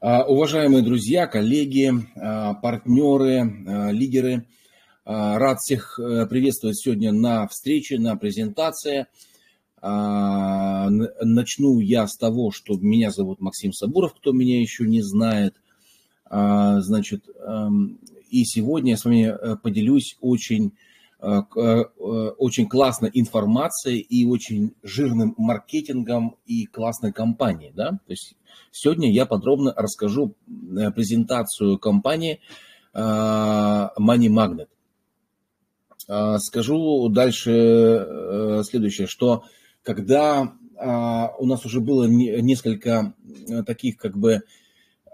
А, Уважаемые друзья, коллеги, а, партнеры, а, лидеры, рад всех э, приветствовать сегодня на встрече, на презентации. Начну я с того, что меня зовут Максим Сабуров, кто меня еще не знает. Значит, эм, и сегодня я с вами э, поделюсь очень, очень классной информацией и очень жирным маркетингом и классной компанией. Да? То есть сегодня я подробно расскажу э, презентацию компании э, Money Magnet. Скажу дальше э, следующее, что когда у нас уже было не- несколько э, таких как бы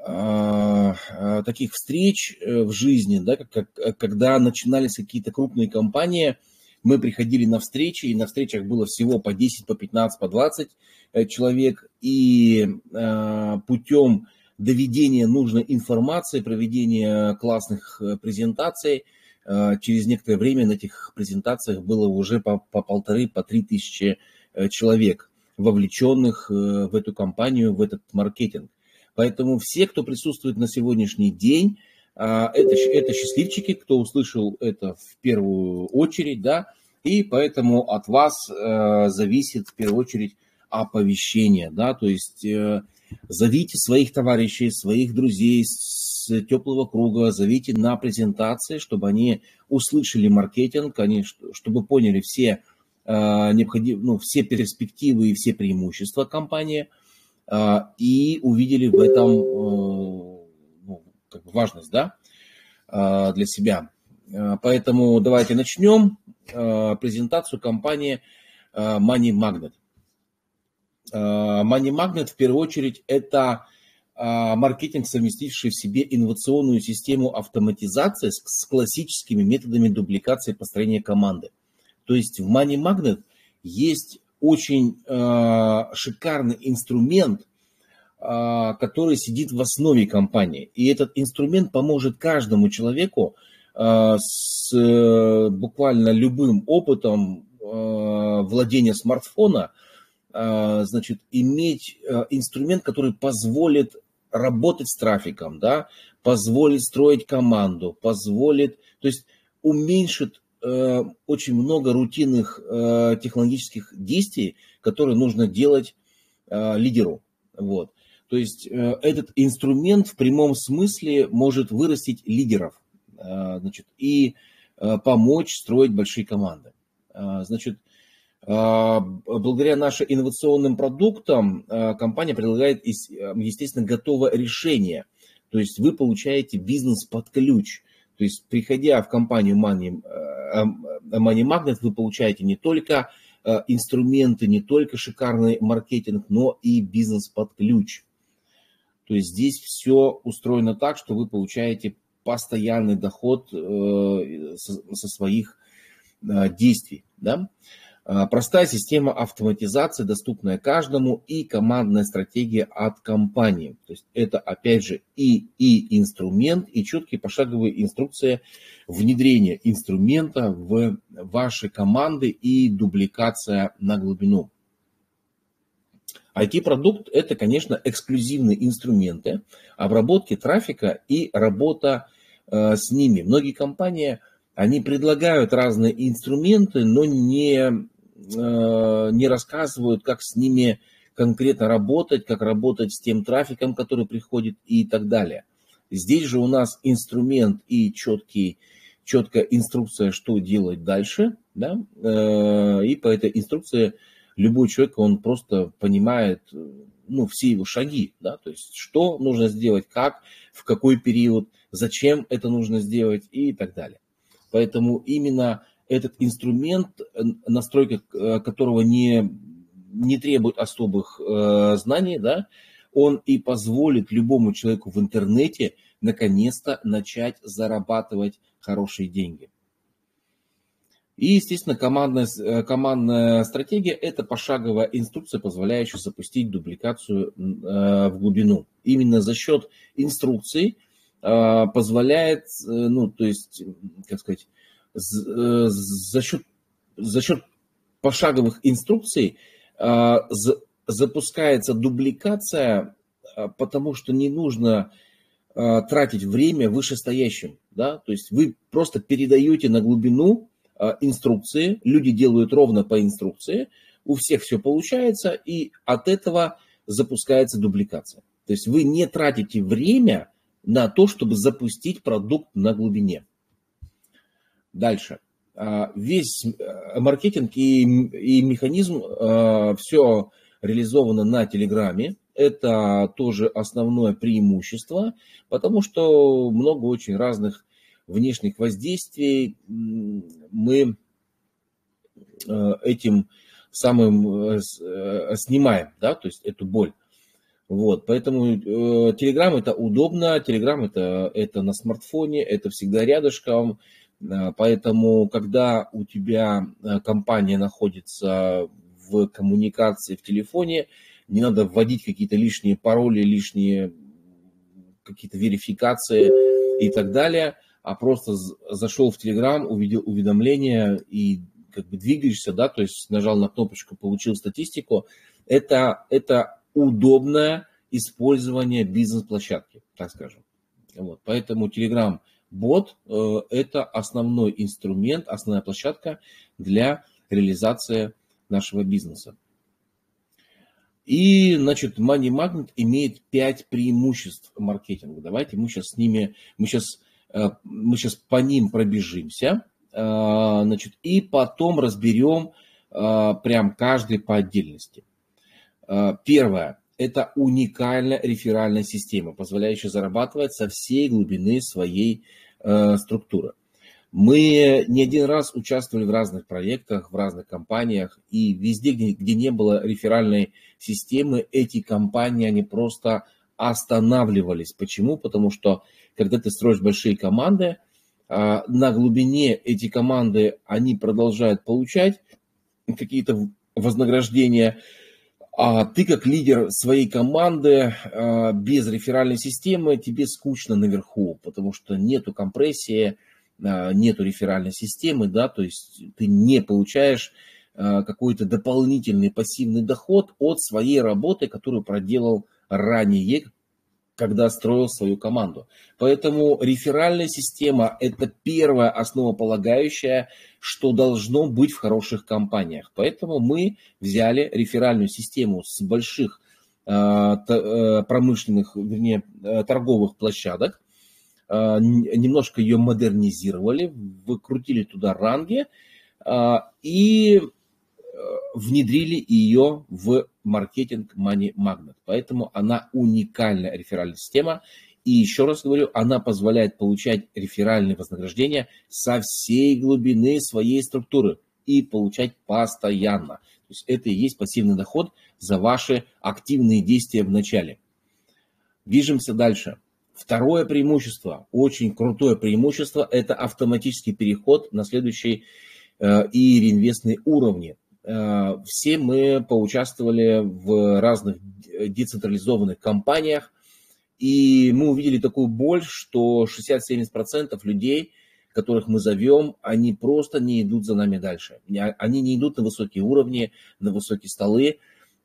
таких встреч э, в жизни, да, как, как- когда начинались какие-то крупные компании, мы приходили на встречи, и на встречах было всего по 10, по 15, по 20 э, человек, и э, путем доведения нужной информации, проведения классных э, презентаций, э, через некоторое время на этих презентациях было уже по, по полторы, по три тысячи э, человек, вовлеченных э, в эту компанию, в этот маркетинг. Поэтому все, кто присутствует на сегодняшний день, а, это, это счастливчики, кто услышал это в первую очередь, да, и поэтому от вас э, зависит в первую очередь оповещение, да, то есть э, зовите своих товарищей, своих друзей с теплого круга, зовите на презентации, чтобы они услышали маркетинг, они, чтобы поняли все, э, необходим, ну, все перспективы и все преимущества компании, и увидели в этом э, ну, как бы важность, да, а, для себя. А, Поэтому давайте начнем а, презентацию компании а, Money Magnet. А, Money Magnet в первую очередь это а, маркетинг, совместивший в себе инновационную систему автоматизации с, классическими методами дубликации построения команды. То есть в Money Magnet есть очень э, шикарный инструмент, э, который сидит в основе компании. И этот инструмент поможет каждому человеку э, с э, буквально любым опытом э, владения смартфона, э, значит, иметь э, инструмент, который позволит работать с трафиком, да, позволит строить команду, позволит, то есть уменьшит э, очень много рутинных э, технологических действий, которые нужно делать э, лидеру. Вот. То есть э, этот инструмент в прямом смысле может вырастить лидеров э, значит, и э, помочь строить большие команды. Э, значит, э, благодаря нашим инновационным продуктам э, компания предлагает, э, естественно, готовое решение. То есть вы получаете бизнес под ключ. То есть, приходя в компанию Money, э, э, Money Magnet, вы получаете не только э, инструменты, не только шикарный маркетинг, но и бизнес под ключ. То есть здесь все устроено так, что вы получаете постоянный доход со, своих действий. Да? А, Простая система автоматизации, доступная каждому, и командная стратегия от компании. То есть это, опять же, и, и инструмент, и четкие пошаговые инструкции внедрения инструмента в ваши команды и дубликация на глубину. IT-продукт – это, конечно, эксклюзивные инструменты обработки трафика и работа э, с ними. Многие компании, они предлагают разные инструменты, но не, э, не рассказывают, как с ними конкретно работать, как работать с тем трафиком, который приходит и так далее. Здесь же у нас инструмент и четкий, четкая инструкция, что делать дальше. Да? Э, И по этой инструкции любой человек, он просто понимает э, ну, все его шаги, да, то есть что нужно сделать, как, в какой период, зачем это нужно сделать и так далее. Поэтому именно этот инструмент, э, настройка э, которого не, не требует особых э, знаний, да, он и позволит любому человеку в интернете наконец-то начать зарабатывать хорошие деньги. И, естественно, командная, э, командная стратегия – это пошаговая инструкция, позволяющая запустить дубликацию э, в глубину. Именно за счет инструкций э, позволяет, ну, то есть, как сказать, за счет, за счет пошаговых инструкций з- запускается дубликация потому что не нужно тратить время вышестоящим. Да? То есть вы просто передаете на глубину инструкции, люди делают ровно по инструкции, у всех все получается, и от этого запускается дубликация. То есть вы не тратите время на то, чтобы запустить продукт на глубине. Дальше. А, весь э, маркетинг и, и механизм, а, все реализовано на Телеграме. Это тоже основное преимущество, потому что много очень разных внешних воздействий мы э, этим самым э, снимаем, да, то есть эту боль. Вот, поэтому э, Telegram это удобно, Telegram это, это на смартфоне, это всегда рядышком, э, поэтому когда у тебя э, компания находится в коммуникации в телефоне, не надо вводить какие-то лишние пароли, лишние какие-то верификации и так далее, а просто зашел в Telegram, увидел уведомление и как бы двигаешься, да, то есть нажал на кнопочку, получил статистику, это, это удобное использование бизнес-площадки, так скажем. Вот. Поэтому Telegram бот э, это основной инструмент, основная площадка для реализации нашего бизнеса. И, значит, Money Magnet имеет 5 преимуществ маркетинга. Давайте мы сейчас с ними, мы сейчас, э, мы сейчас по ним пробежимся, э, значит, и потом разберем прям каждый по отдельности. Первое это уникальная реферальная система, позволяющая зарабатывать со всей глубины своей э, структуры. Мы не один раз участвовали в разных проектах, в разных компаниях, и везде, где, где не было реферальной системы, эти компании, они просто останавливались. Почему? Потому что, когда ты строишь большие команды, э, на глубине эти команды, они продолжают получать какие-то вознаграждения, а ты как лидер своей команды а, без реферальной системы, тебе скучно наверху, потому что нету компрессии, а, нету реферальной системы, да, то есть ты не получаешь а, какой-то дополнительный пассивный доход от своей работы, которую проделал ранее, когда строил свою команду. Поэтому реферальная система – это первая основополагающая, что должно быть в хороших компаниях. Поэтому мы взяли реферальную систему с больших э, э, промышленных, вернее, э, торговых площадок, немножко ее модернизировали, выкрутили туда ранги и внедрили ее в маркетинг Money Magnet. Поэтому она уникальная реферальная система. И еще раз говорю, она позволяет получать реферальные вознаграждения со всей глубины своей структуры и получать постоянно. То есть это и есть пассивный доход за ваши активные действия в начале. Движемся дальше. Второе преимущество, очень крутое преимущество, это автоматический переход на следующий э, и реинвестные уровни. Э, все мы поучаствовали в разных децентрализованных компаниях, и мы увидели такую боль, что 60-70% людей, которых мы зовем, они просто не идут за нами дальше. Они не идут на высокие уровни, на высокие столы.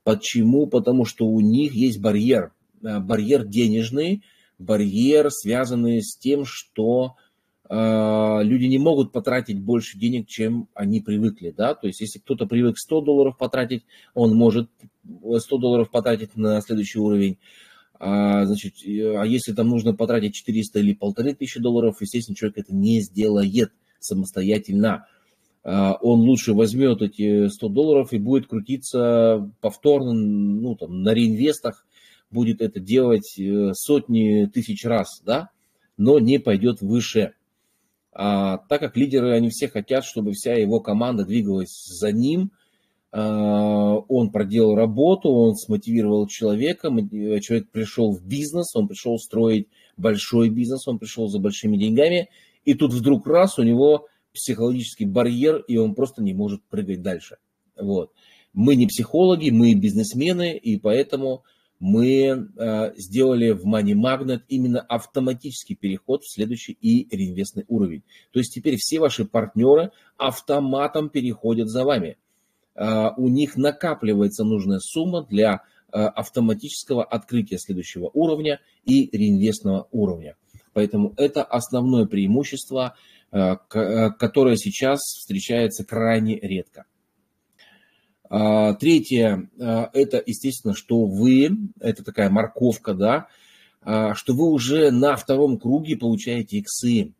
Почему? Потому что у них есть барьер. Э, барьер денежный, барьер, связанный с тем, что люди не могут потратить больше денег, чем они привыкли, да, то есть если кто-то привык 100 долларов потратить, он может 100 долларов потратить на следующий уровень, а, значит, а если там нужно потратить 400 или полторы тысячи долларов, естественно, человек это не сделает самостоятельно. А, он лучше возьмет эти 100 долларов и будет крутиться повторно, ну, там, на реинвестах, будет это делать э, сотни тысяч раз, да, но не пойдет выше. А, так как лидеры, они все хотят, чтобы вся его команда двигалась за ним, а, он проделал работу, он смотивировал человека, э, человек пришел в бизнес, он пришел строить большой бизнес, он пришел за большими деньгами, и тут вдруг раз у него психологический барьер, и он просто не может прыгать дальше. Вот. Мы не психологи, мы бизнесмены, и поэтому мы э, сделали в Money Magnet именно автоматический переход в следующий и реинвестный уровень. То есть теперь все ваши партнеры автоматом переходят за вами. Э, у них накапливается нужная сумма для автоматического открытия следующего уровня и реинвестного уровня. Поэтому это основное преимущество, которое сейчас встречается крайне редко. Третье, это, естественно, что вы, это такая морковка, да, что вы уже на втором круге получаете иксы.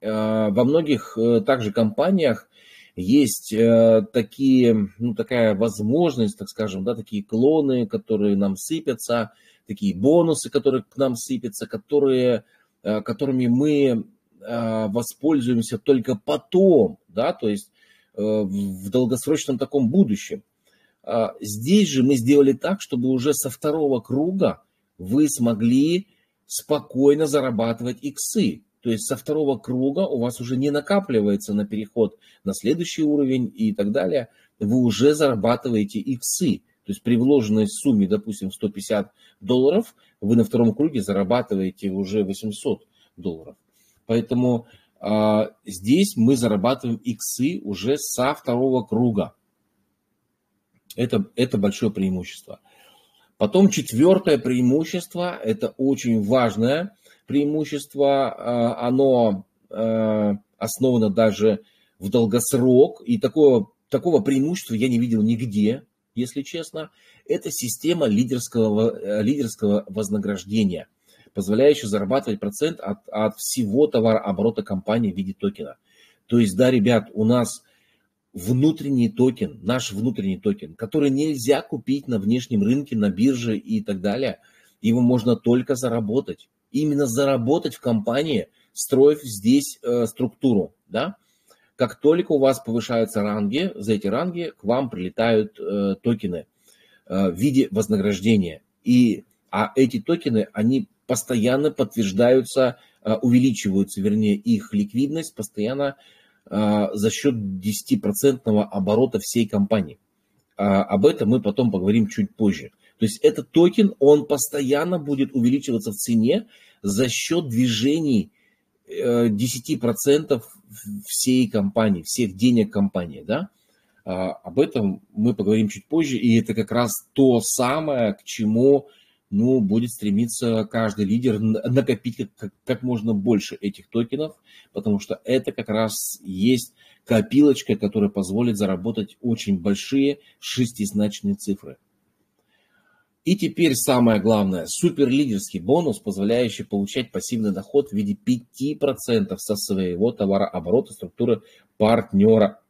Во многих также компаниях есть э, такие, ну, такая возможность, так скажем, да, такие клоны, которые нам сыпятся, такие бонусы, которые к нам сыпятся, которые, э, которыми мы э, воспользуемся только потом, да, то есть в долгосрочном таком будущем. А здесь же мы сделали так, чтобы уже со второго круга вы смогли спокойно зарабатывать иксы. То есть со второго круга у вас уже не накапливается на переход на следующий уровень и так далее. Вы уже зарабатываете иксы. То есть при вложенной сумме, допустим, 150 долларов, вы на втором круге зарабатываете уже 800 долларов. Поэтому здесь мы зарабатываем иксы уже со второго круга. Это, это большое преимущество. Потом четвертое преимущество, это очень важное преимущество, а, оно а, основано даже в долгосрок, и такого, такого преимущества я не видел нигде, если честно. Это система лидерского, лидерского вознаграждения, позволяющая зарабатывать процент от, от всего товарооборота компании в виде токена. То есть, да, ребят, у нас внутренний токен, наш внутренний токен, который нельзя купить на внешнем рынке, на бирже и так далее. Его можно только заработать именно заработать в компании, строив здесь э, структуру, да. Как только у вас повышаются ранги, за эти ранги к вам прилетают э, токены э, в виде вознаграждения. И, а эти токены, они постоянно подтверждаются, э, увеличиваются, вернее, их ликвидность постоянно э, за счет 10% оборота всей компании. А, об этом мы потом поговорим чуть позже. То есть этот токен, он постоянно будет увеличиваться в цене за счет движений 10% э, всей компании, всех денег компании, да. А, об этом мы поговорим чуть позже, и это как раз то самое, к чему ну, будет стремиться каждый лидер накопить как, как, можно больше этих токенов, потому что это как раз есть копилочка, которая позволит заработать очень большие шестизначные цифры. И теперь самое главное, суперлидерский бонус, позволяющий получать пассивный доход в виде 5% со своего товарооборота структуры партнера.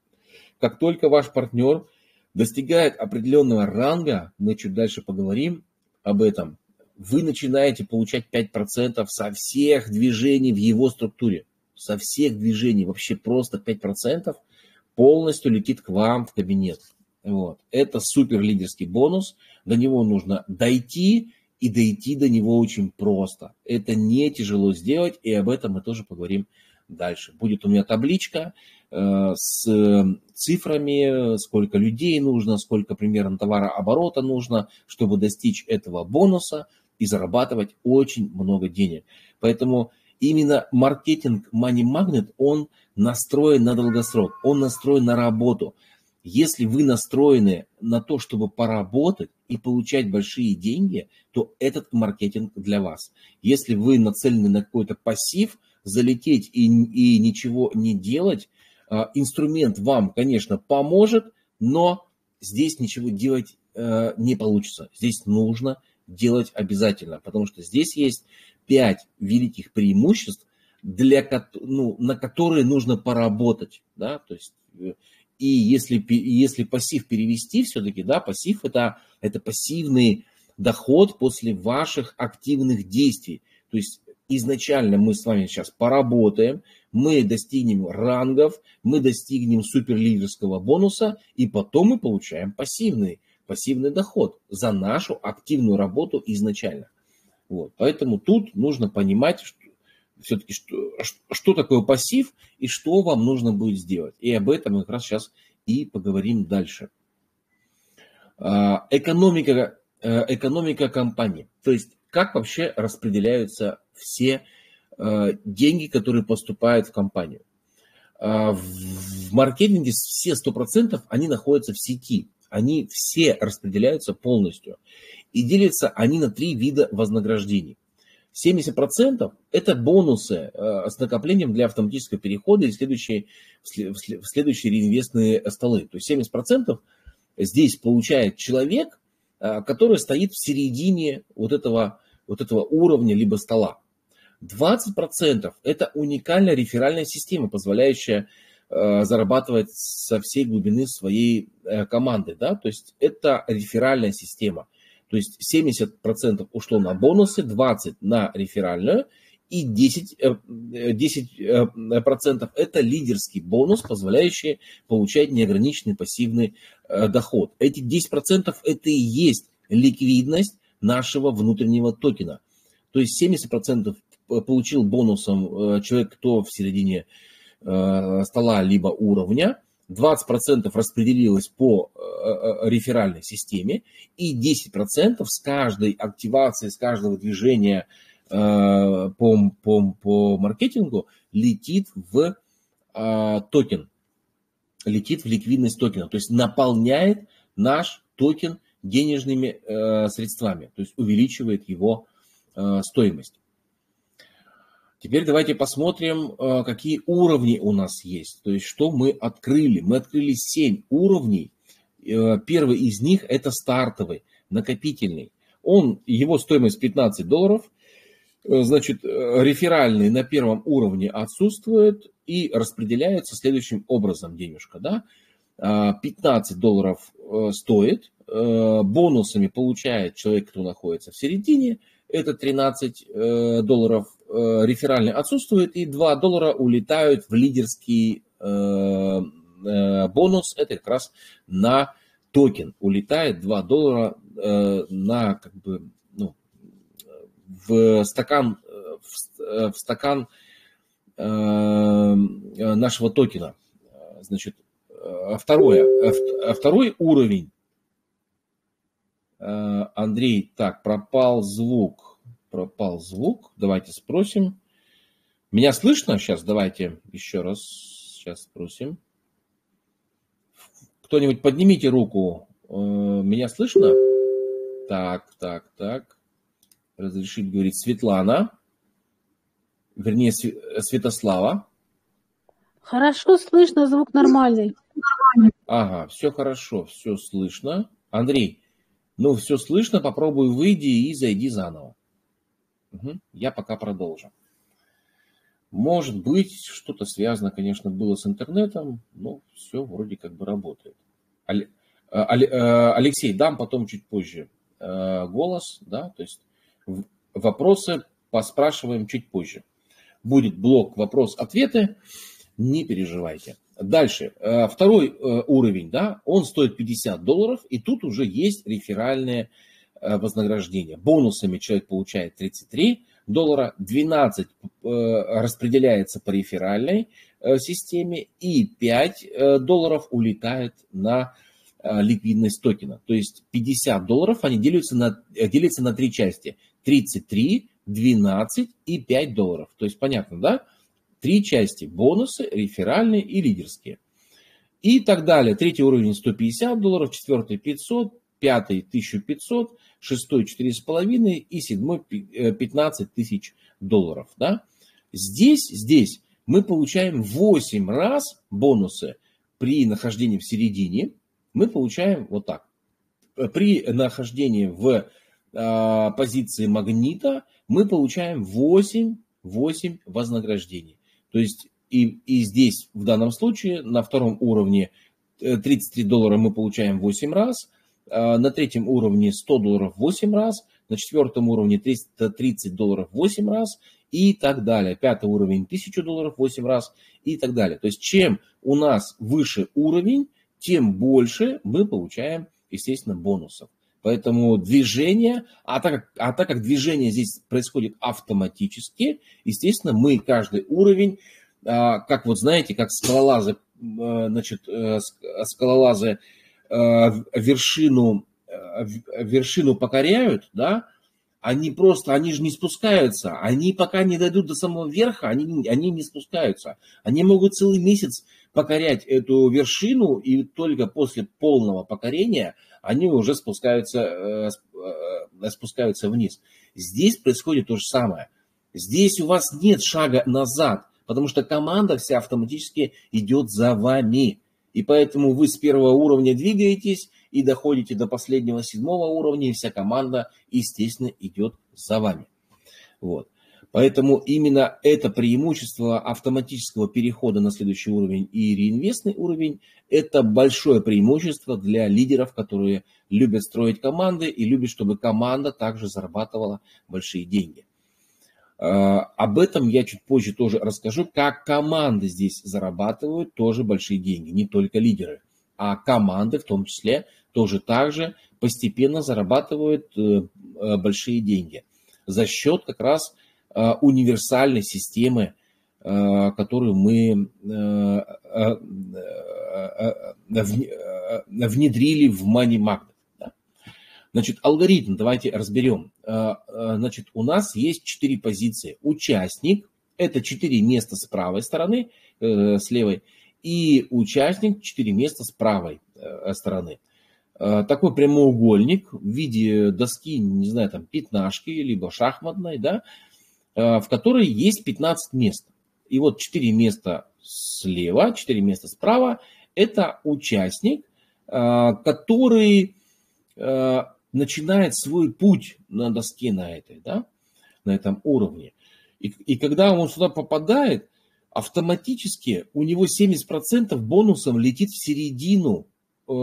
Как только ваш партнер достигает определенного ранга, мы чуть дальше поговорим об этом, вы начинаете получать 5% со всех движений в его структуре. Со всех движений, вообще просто 5% полностью летит к вам в кабинет. Вот. Это супер лидерский бонус. До него нужно дойти, и дойти до него очень просто. Это не тяжело сделать, и об этом мы тоже поговорим дальше. Будет у меня табличка с цифрами, сколько людей нужно, сколько примерно товарооборота нужно, чтобы достичь этого бонуса и зарабатывать очень много денег. Поэтому именно маркетинг Money Magnet, он настроен на долгосрок, он настроен на работу. Если вы настроены на то, чтобы поработать и получать большие деньги, то этот маркетинг для вас. Если вы нацелены на какой-то пассив, залететь и, и ничего не делать, инструмент вам, конечно, поможет, но здесь ничего делать э, не получится. Здесь нужно делать обязательно, потому что здесь есть пять великих преимуществ, для, ну, на которые нужно поработать. Да? То есть э, и если, если пассив перевести все-таки, да, пассив это, это пассивный доход после ваших активных действий. То есть изначально мы с вами сейчас поработаем, мы достигнем рангов, мы достигнем суперлидерского бонуса, и потом мы получаем пассивный, пассивный доход за нашу активную работу изначально. Вот. Поэтому тут нужно понимать, что все-таки, что, что такое пассив и что вам нужно будет сделать. И об этом мы как раз сейчас и поговорим дальше. А, экономика, э, экономика компании. То есть, как вообще распределяются все деньги, которые поступают в компанию. А, в маркетинге все 100% они находятся в сети. Они все распределяются полностью. И делятся они на три вида вознаграждений. 70% это бонусы э, с накоплением для автоматического перехода и следующие, в следующие реинвестные столы. То есть 70% здесь получает человек, э, который стоит в середине вот этого, вот этого уровня либо стола. 20% это уникальная реферальная система, позволяющая э, зарабатывать со всей глубины своей команды. Да? То есть это реферальная система. То есть 70% ушло на бонусы, 20% на реферальную и 10%, 10 э, э, это лидерский бонус, позволяющий получать неограниченный пассивный э, доход. Эти 10% это и есть ликвидность нашего внутреннего токена. То есть 70% получил бонусом человек, кто в середине стола либо уровня, 20% распределилось по э, э, реферальной системе, и 10% с каждой активации, с каждого движения э, по, по, по маркетингу летит в токен, летит в ликвидность токена, то есть наполняет наш токен денежными средствами, то есть увеличивает его стоимость. Теперь давайте посмотрим, э, какие уровни у нас есть. То есть, что мы открыли. Мы открыли 7 уровней. Э, первый из них это стартовый, накопительный. Он, его стоимость 15 долларов. Э, значит, реферальный на первом уровне отсутствует и распределяется следующим образом денежка. Да? 15 долларов стоит, бонусами получает человек, кто находится в середине, это 13 долларов реферальный отсутствует, и 2 доллара улетают в лидерский э, э, бонус. Это как раз на токен улетает 2 доллара на как бы ну, в стакан в, в стакан нашего токена. Значит, второе, второй уровень. Андрей, так, пропал звук пропал звук. Давайте спросим. Меня слышно? Сейчас давайте еще раз. Сейчас спросим. Кто-нибудь поднимите руку. Э, меня слышно? Так, так, так. Разрешить говорить Светлана. Вернее, Святослава. Хорошо слышно, звук нормальный. Ага, все хорошо, все слышно. Андрей, ну все слышно, попробуй выйди и зайди заново. Угу. Я пока продолжу. Может быть, что-то связано, конечно, было с интернетом, но все вроде как бы работает. Э, э, Алексей, дам потом чуть позже э, голос, да, то есть вопросы поспрашиваем чуть позже. Будет блок вопрос-ответы, не переживайте. Дальше, второй уровень, да, он стоит 50 долларов, и тут уже есть реферальные вознаграждения. Бонусами человек получает 33 доллара, 12 э, распределяется по реферальной э, системе и 5 долларов улетает на ликвидность токена. То есть 50 долларов они делятся на, делятся на три части. 33, 12 и 5 долларов. То есть понятно, да? Три части. Бонусы, реферальные и лидерские. И так далее. Третий уровень 150 долларов, четвертый 500, пятый 1500, шестой 4,5 и седьмой 15 э, тысяч долларов. Да? Здесь, здесь мы получаем 8 раз бонусы при нахождении в середине. Мы получаем вот так. При нахождении в э, позиции магнита мы получаем 8, 8 вознаграждений. То есть и, и здесь в данном случае на втором уровне 33 э, доллара мы получаем 8 раз – на третьем уровне 100 долларов 8 раз, на четвертом уровне 330 долларов 8 раз и так далее. Пятый уровень 1000 долларов 8 раз и так далее. То есть чем у нас выше уровень, тем больше мы получаем, естественно, бонусов. Поэтому движение, а так, как, а так как движение здесь происходит автоматически, естественно, мы каждый уровень, а, как вот знаете, как скалолазы, а, значит, э, скалолазы Э, вершину, э, вершину покоряют, да, они просто, они же не спускаются, они пока не дойдут до самого верха, они, они не спускаются. Они могут целый месяц покорять эту вершину, и только после полного покорения они уже спускаются, спускаются вниз. Здесь происходит то же самое. Здесь у вас нет шага назад, потому что команда вся автоматически идет за вами. И поэтому вы с первого уровня двигаетесь и доходите до последнего седьмого уровня, и вся команда, естественно, идет за вами. Вот. Поэтому именно это преимущество автоматического перехода на следующий уровень и реинвестный уровень – это большое преимущество для лидеров, которые любят строить команды и любят, чтобы команда также зарабатывала большие деньги. А, об этом я чуть позже тоже расскажу, как команды здесь зарабатывают тоже большие деньги, не только лидеры, а команды в том числе тоже также постепенно зарабатывают э, э, большие деньги. За счет как раз э, универсальной системы, которую мы внедрили в Money Magnet. Значит, алгоритм давайте разберем. Э, э, значит, у нас есть четыре позиции. Участник – это четыре места с правой стороны, э, с левой, и участник – четыре места с правой стороны. Такой прямоугольник в виде доски, не знаю, там, пятнашки, либо шахматной, да, в которой есть 15 мест. И вот 4 места слева, 4 места справа – это участник, который начинает свой путь на доске на этой, да, на этом уровне. И, и когда он сюда попадает, автоматически у него 70% бонусом летит в середину э, э,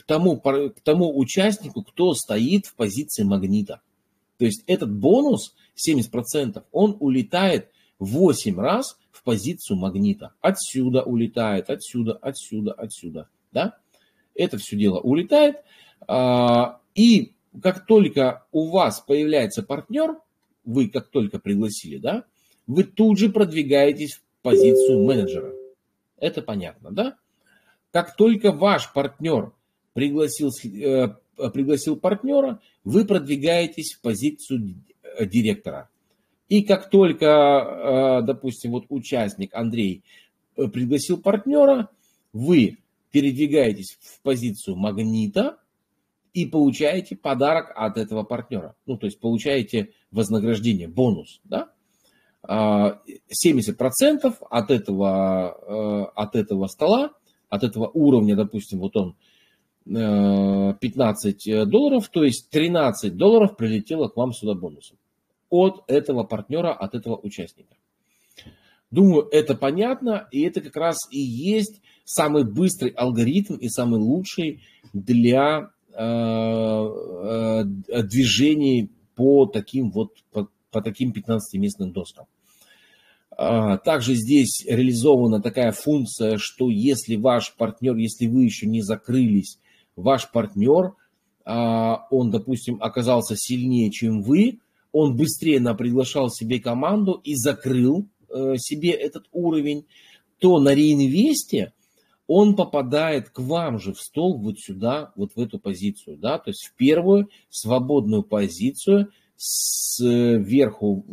к, тому, к тому участнику, кто стоит в позиции магнита. То есть этот бонус 70%, он улетает 8 раз в позицию магнита. Отсюда улетает, отсюда, отсюда, отсюда. Да? Это все дело улетает. А, и как только у вас появляется партнер, вы как только пригласили, да, вы тут же продвигаетесь в позицию менеджера. Это понятно, да? Как только ваш партнер пригласил, э, пригласил партнера, вы продвигаетесь в позицию э, директора. И как только, э, допустим, вот участник Андрей пригласил партнера, вы передвигаетесь в позицию магнита и получаете подарок от этого партнера. Ну, то есть получаете вознаграждение, бонус, да? 70% а, от этого, э, от этого стола, от этого уровня, допустим, вот он 15 э, долларов, то есть 13 долларов прилетело к вам сюда бонусом от этого партнера, от этого участника. Думаю, это понятно, и это как раз и есть самый быстрый алгоритм и самый лучший для э, э, движений по таким вот по, по таким 15-местным доскам. А, также здесь реализована такая функция, что если ваш партнер, если вы еще не закрылись, ваш партнер, а, он, допустим, оказался сильнее, чем вы, он быстрее приглашал себе команду и закрыл э, себе этот уровень, то на реинвесте он попадает к вам же в стол вот сюда, вот в эту позицию, да, то есть в первую свободную позицию сверху,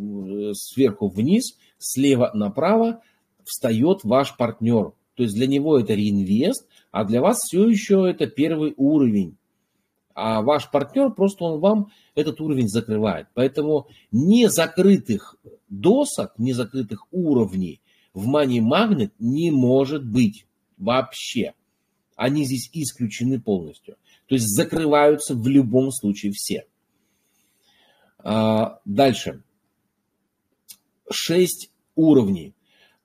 сверху вниз, слева направо встает ваш партнер. То есть для него это реинвест, а для вас все еще это первый уровень. А ваш партнер просто он вам этот уровень закрывает. Поэтому не закрытых досок, не закрытых уровней в Money Magnet не может быть вообще. Они здесь исключены полностью. То есть закрываются в любом случае все. А, дальше. Шесть уровней.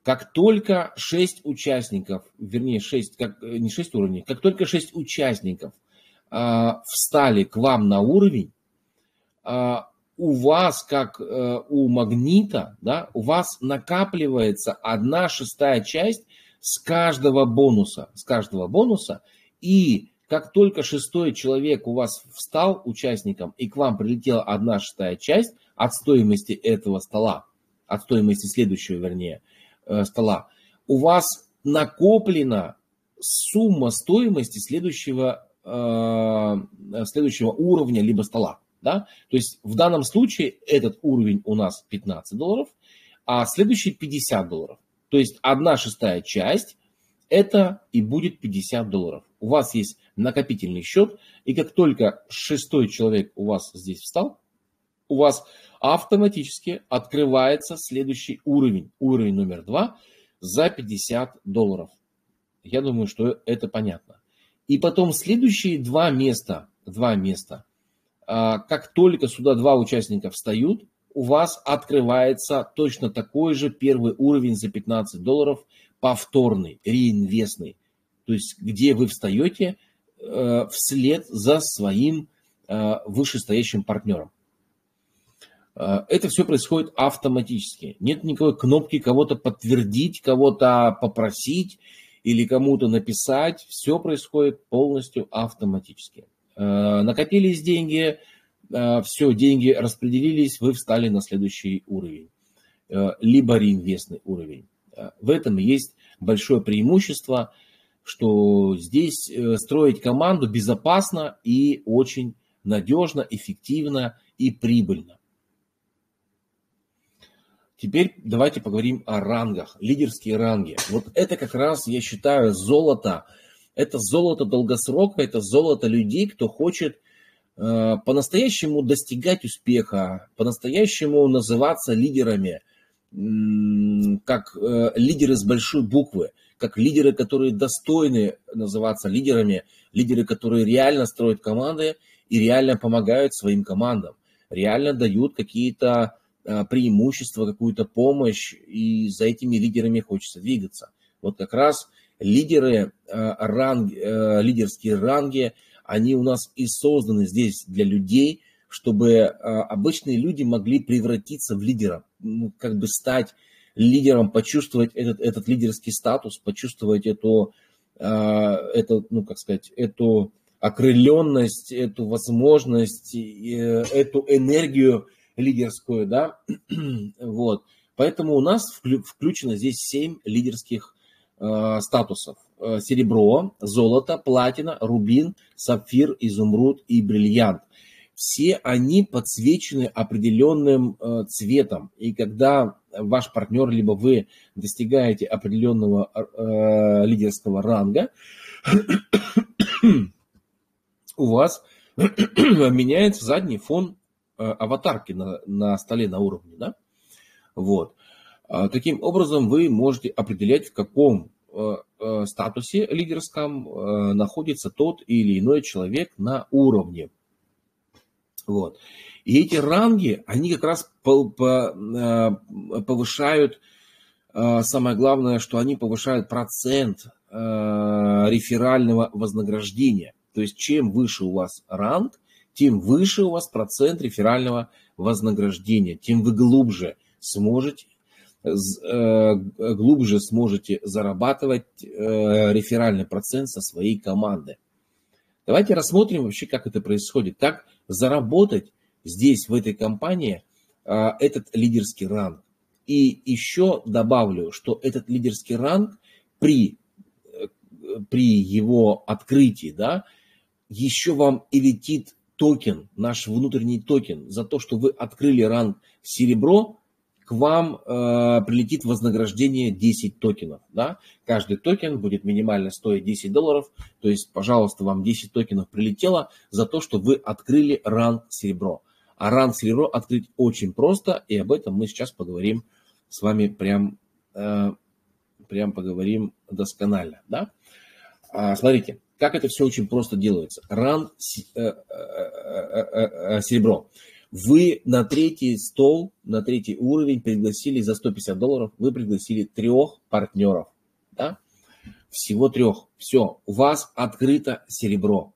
Как только шесть участников, вернее, шесть, как, не шесть уровней, как только шесть участников а, встали к вам на уровень, а, у вас, как э, у магнита, да, у вас накапливается одна шестая часть с каждого бонуса, с каждого бонуса, и как только шестой человек у вас встал участником, и к вам прилетела одна шестая часть от стоимости этого стола, от стоимости следующего, вернее, э, стола, у вас накоплена сумма стоимости следующего, э, следующего уровня либо стола. Да? То есть в данном случае этот уровень у нас 15 долларов, а следующий 50 долларов. То есть одна шестая часть это и будет 50 долларов. У вас есть накопительный счет, и как только шестой человек у вас здесь встал, у вас автоматически открывается следующий уровень, уровень номер два за 50 долларов. Я думаю, что это понятно. И потом следующие два места, два места, а, как только сюда два участника встают, у вас открывается точно такой же первый уровень за 15 долларов, повторный, реинвестный. То есть, где вы встаете э, вслед за своим э, вышестоящим партнером. Э, это все происходит автоматически. Нет никакой кнопки кого-то подтвердить, кого-то попросить или кому-то написать. Все происходит полностью автоматически. Э, накопились деньги, все, деньги распределились, вы встали на следующий уровень. Либо реинвестный уровень. В этом есть большое преимущество, что здесь строить команду безопасно и очень надежно, эффективно и прибыльно. Теперь давайте поговорим о рангах, лидерские ранги. Вот это как раз, я считаю, золото. Это золото долгосрока, это золото людей, кто хочет э, по-настоящему достигать успеха, по-настоящему называться лидерами, э, как э, лидеры с большой буквы, как лидеры, которые достойны называться лидерами, лидеры, которые реально строят команды и реально помогают своим командам, реально дают какие-то Э, преимущество, какую-то помощь, и за этими лидерами хочется двигаться. Вот как раз лидеры, э, ранг, э, лидерские ранги, они у нас и созданы здесь для людей, чтобы обычные люди могли превратиться в лидера, ну, как бы стать лидером, почувствовать этот, этот лидерский статус, почувствовать эту, эту, ну, как сказать, эту окрыленность, эту возможность, эту энергию лидерскую, да, вот. Поэтому у нас включено здесь 7 лидерских э, статусов. Э, серебро, золото, платина, рубин, сапфир, изумруд и бриллиант. Все они подсвечены определенным э, цветом. И когда ваш партнер, либо вы достигаете определенного э, лидерского ранга, у вас меняется задний фон Э, аватарки на, на столе на уровне, да? Вот. А, таким образом, вы можете определять, в каком статусе лидерском находится тот или иной человек на уровне. Вот. И эти ранги, они как раз повышают, самое главное, что они повышают процент реферального вознаграждения. То есть, чем выше у вас ранг, тем выше у вас процент реферального вознаграждения, тем вы глубже сможете э, глубже сможете зарабатывать э, реферальный процент со своей команды. Давайте рассмотрим вообще, как это происходит. Как заработать здесь, в этой компании, э, этот лидерский ранг. И еще добавлю, что этот лидерский ранг при, при его открытии, да, еще вам и летит токен, наш внутренний токен, за то, что вы открыли ранг серебро, к вам э, прилетит вознаграждение 10 токенов. Да? Каждый токен будет минимально стоить 10 долларов. То есть, пожалуйста, вам 10 токенов прилетело за то, что вы открыли ранг серебро. А ранг серебро открыть очень просто, и об этом мы сейчас поговорим с вами прям, э, прям поговорим досконально. Да? А, смотрите, как это все очень просто делается. Ран э, э, э, серебро. Вы на третий стол, на третий уровень пригласили за 150 долларов, вы пригласили трех партнеров. Да? Всего трех. Все, у вас открыто серебро.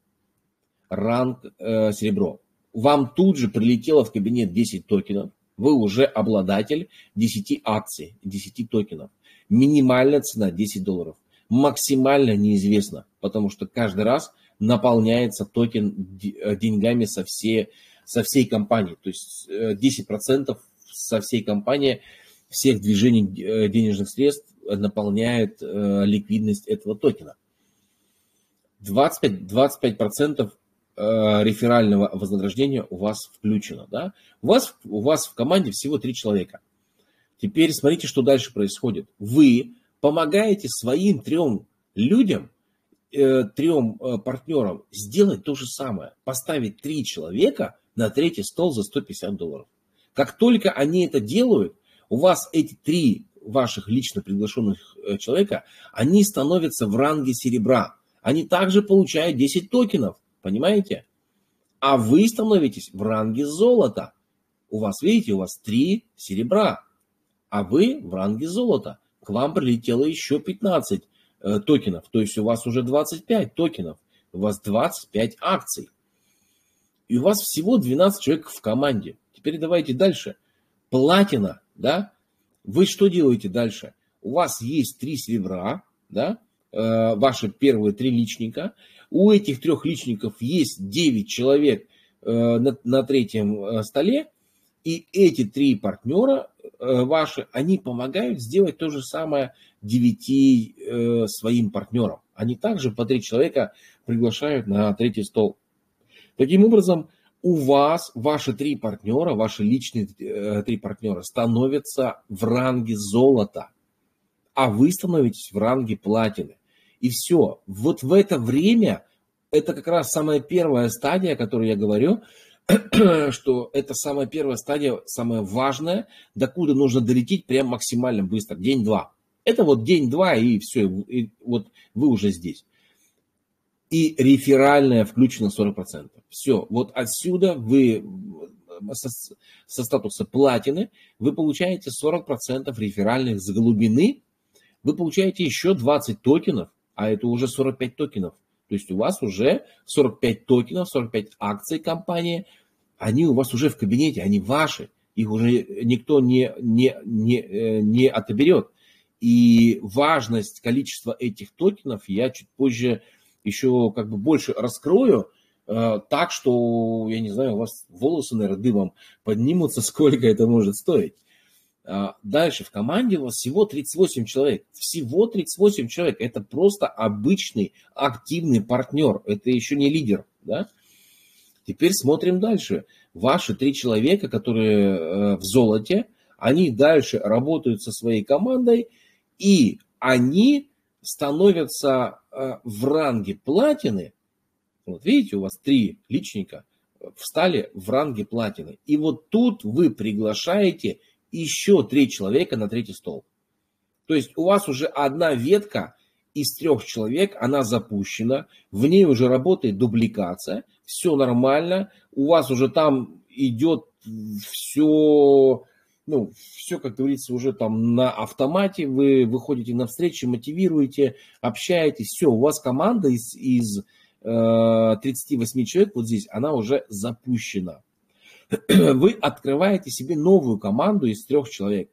Ранг э, серебро. Вам тут же прилетело в кабинет 10 токенов. Вы уже обладатель 10 акций, 10 токенов. Минимальная цена 10 долларов максимально неизвестно, потому что каждый раз наполняется токен э, деньгами со всей, со всей компании. То есть 10% э, со всей компании всех движений э, денежных средств наполняет ликвидность этого токена. 25%, 25% реферального вознаграждения у вас включено. Да? У, вас, у вас в команде всего три человека. Теперь смотрите, что дальше происходит. Вы помогаете своим трем людям э, трем э, партнерам сделать то же самое. Поставить три человека на третий стол за 150 долларов. Как только они это делают, у вас эти три ваших лично приглашенных э, человека, они становятся в ранге серебра. Они также получают 10 токенов, понимаете? А вы становитесь в ранге золота. У вас, видите, у вас три серебра, а вы в ранге золота. К вам прилетело еще 15 э, токенов, то есть у вас уже 25 токенов, у вас 25 акций. И у вас всего 12 человек в команде. Теперь давайте дальше. Платина, да? Вы что делаете дальше? У вас есть три серебра, да? Э, ваши первые три личника. У этих трех личников есть 9 человек э, на, на третьем э, столе. И эти три партнера ваши, они помогают сделать то же самое девяти своим партнерам. Они также по три человека приглашают на третий стол. Таким образом, у вас ваши три партнера, ваши личные три партнера становятся в ранге золота, а вы становитесь в ранге платины. И все. Вот в это время, это как раз самая первая стадия, о которой я говорю, что это самая первая стадия, самая важная, докуда нужно долететь прям максимально быстро, день-два. Это вот день-два, и все, и вот вы уже здесь. И реферальная включена 40%. Все, вот отсюда вы со, со статуса платины вы получаете 40% реферальных с глубины, вы получаете еще 20 токенов, а это уже 45 токенов. То есть у вас уже 45 токенов, 45 акций компании, они у вас уже в кабинете, они ваши, их уже никто не, не, не, э, не отоберет. И важность количества этих токенов я чуть позже еще как бы больше раскрою, э, так что, я не знаю, у вас волосы, наверное, дымом поднимутся, сколько это может стоить. А, дальше в команде у вас всего 38 человек. Всего 38 человек. Это просто обычный активный партнер. Это еще не лидер. Да? Теперь смотрим дальше. Ваши три человека, которые э, в золоте, они дальше работают со своей командой, и они становятся в ранге платины. Вот видите, у вас три личника встали в ранге платины. И вот тут вы приглашаете еще три человека на третий стол. То есть у вас уже одна ветка из трех человек, она запущена, в ней уже работает дубликация, все нормально, у вас уже там идет все, ну, все, как говорится, уже там на автомате, вы выходите на встречи, мотивируете, общаетесь, все, у вас команда из, из э, 38 человек вот здесь, она уже запущена. вы открываете себе новую команду из трех человек.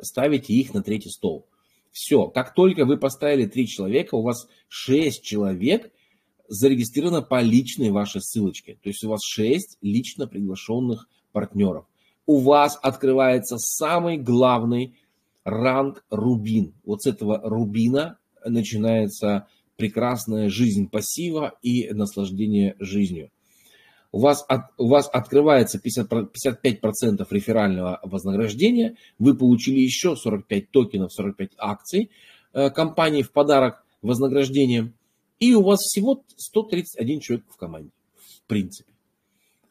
Ставите их на третий стол. Все, как только вы поставили три человека, у вас шесть человек зарегистрировано по личной вашей ссылочке. То есть у вас шесть лично приглашенных партнеров. У вас открывается самый главный ранг рубин. Вот с этого рубина начинается прекрасная жизнь пассива и наслаждение жизнью у вас, от, у вас открывается 50, 55% реферального вознаграждения, вы получили еще 45 токенов, 45 акций э, компании в подарок вознаграждением, и у вас всего 131 человек в команде, в принципе.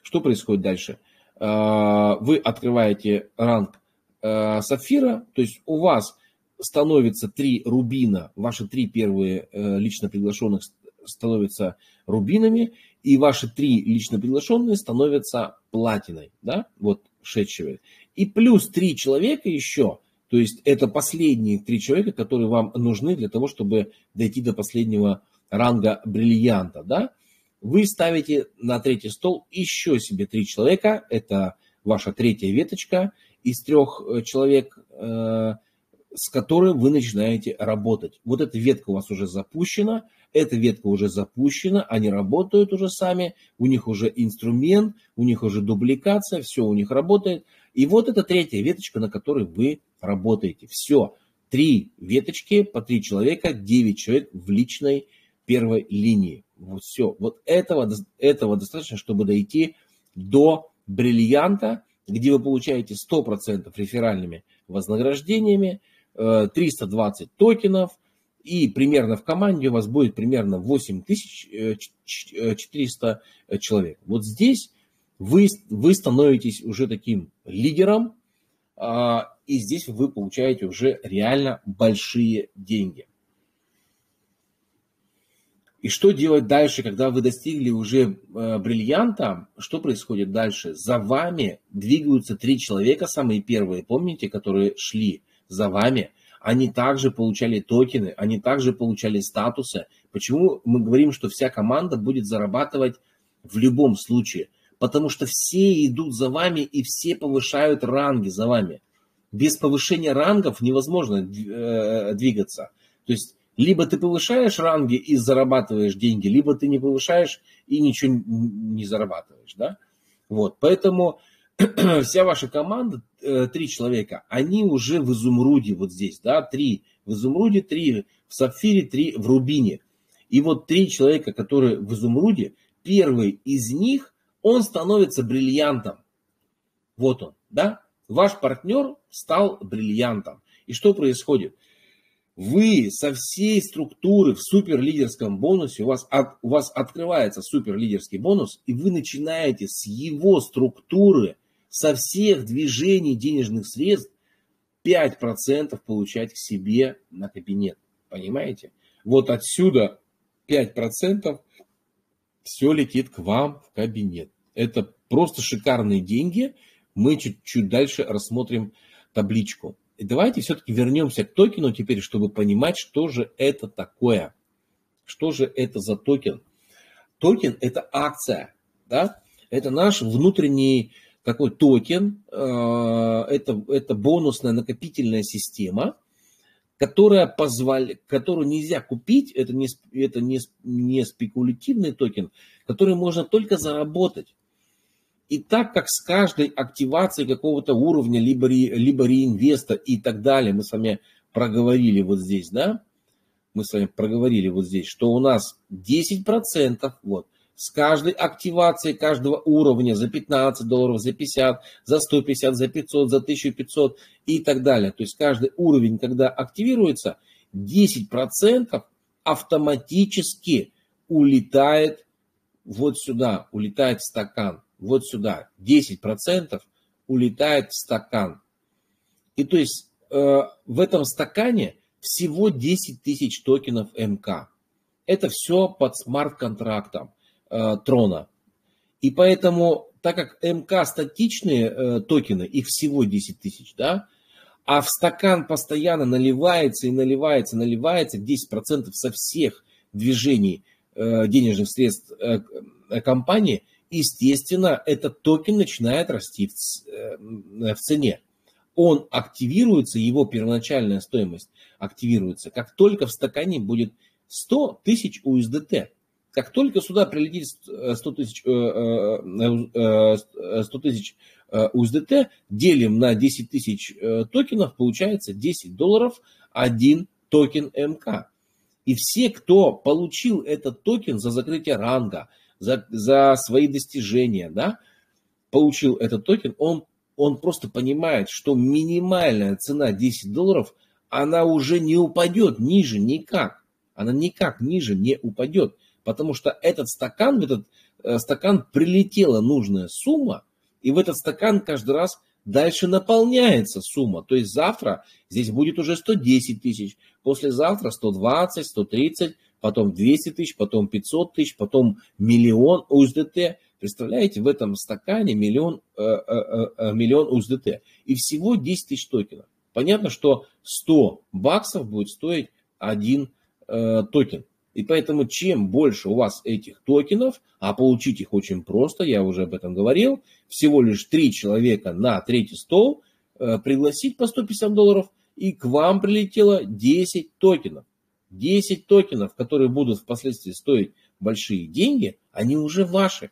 Что происходит дальше? Э, вы открываете ранг э, сапфира, то есть у вас становится три рубина, ваши три первые э, лично приглашенных становятся рубинами, и ваши три лично приглашенные становятся платиной, да, вот 6 человек. И плюс три человека еще, то есть это последние три человека, которые вам нужны для того, чтобы дойти до последнего ранга бриллианта, да, вы ставите на третий стол еще себе три человека, это ваша третья веточка из трех э, человек, э, с которой вы начинаете работать. Вот эта ветка у вас уже запущена, эта ветка уже запущена, они работают уже сами, у них уже инструмент, у них уже дубликация, все у них работает. И вот это третья веточка, на которой вы работаете. Все, три веточки по три человека, девять человек в личной первой линии. Вот все. Вот этого, этого достаточно, чтобы дойти до бриллианта, где вы получаете 100% реферальными вознаграждениями, 320 э, токенов – и примерно в команде у вас будет примерно 8400 человек. Вот здесь вы, вы становитесь уже таким лидером, а, и здесь вы получаете уже реально большие деньги. И что делать дальше, когда вы достигли уже э, бриллианта? Что происходит дальше? За вами двигаются три человека, самые первые, помните, которые шли за вами. Они также получали токены, они также получали статусы. Почему мы говорим, что вся команда будет зарабатывать в любом случае? Потому что все идут за вами и все повышают ранги за вами. Без повышения рангов невозможно э, двигаться. То есть либо ты повышаешь ранги и зарабатываешь деньги, либо ты не повышаешь и ничего не зарабатываешь, да? Вот, поэтому вся ваша команда, э, три человека, они уже в изумруде вот здесь, да, три в изумруде, три в сапфире, три в рубине. И вот три человека, которые в изумруде, первый из них, он становится бриллиантом. Вот он, да? Ваш партнер стал бриллиантом. И что происходит? Вы со всей структуры в суперлидерском бонусе, у вас, от, у вас открывается суперлидерский бонус, и вы начинаете с его структуры, со всех движений денежных средств 5% получать к себе на кабинет. Понимаете? Вот отсюда 5% все летит к вам в кабинет. Это просто шикарные деньги. Мы чуть-чуть дальше рассмотрим табличку давайте все-таки вернемся к токену теперь, чтобы понимать, что же это такое. Что же это за токен? Токен – это акция, да? Это наш внутренний такой токен, э, это, это бонусная накопительная система, которая позволяет, которую нельзя купить, это, не, это не, не спекулятивный токен, который можно только заработать. И так как с каждой активацией какого-то уровня, либо, ре, либо реинвеста и так далее, мы с вами проговорили вот здесь, да, мы с вами проговорили вот здесь, что у нас 10%, вот, с каждой активацией каждого уровня за 15 долларов, за 50, за 150, за 500, за 1500 и так далее. То есть каждый уровень, когда активируется, 10% автоматически улетает вот сюда, улетает в стакан вот сюда, 10% улетает в стакан. И то есть э, в этом стакане всего 10 тысяч токенов МК. Это все под смарт-контрактом э, Трона. И поэтому, так как МК статичные э, токены, их всего 10 тысяч, да, а в стакан постоянно наливается и наливается, наливается 10% со всех движений э, денежных средств э, э компании – естественно, этот токен начинает расти в, э, в цене. Он активируется, его первоначальная стоимость активируется, как только в стакане будет 100 тысяч USDT. Как только сюда прилетит 100 тысяч, 100 э, тысяч USDT, делим на 10 тысяч э, токенов, получается 10 долларов, один токен МК. И все, кто получил этот токен за закрытие ранга, за, за свои достижения, да, получил этот токен, он, он просто понимает, что минимальная цена 10 долларов, она уже не упадет ниже никак. Она никак ниже не упадет. Потому что этот стакан, в этот э, стакан прилетела нужная сумма, и в этот стакан каждый раз дальше наполняется сумма. То есть завтра здесь будет уже 110 тысяч, послезавтра 120, 130, потом 200 тысяч, потом 500 тысяч, потом миллион USDT. Представляете, в этом стакане миллион, э, э, э, миллион USDT. И всего 10 тысяч токенов. Понятно, что 100 баксов будет стоить один э, токен. И поэтому чем больше у вас этих токенов, а получить их очень просто, я уже об этом говорил, всего лишь 3 человека на третий стол, э, пригласить по 150 долларов, и к вам прилетело 10 токенов. 10 токенов, которые будут впоследствии стоить большие деньги, они уже ваши.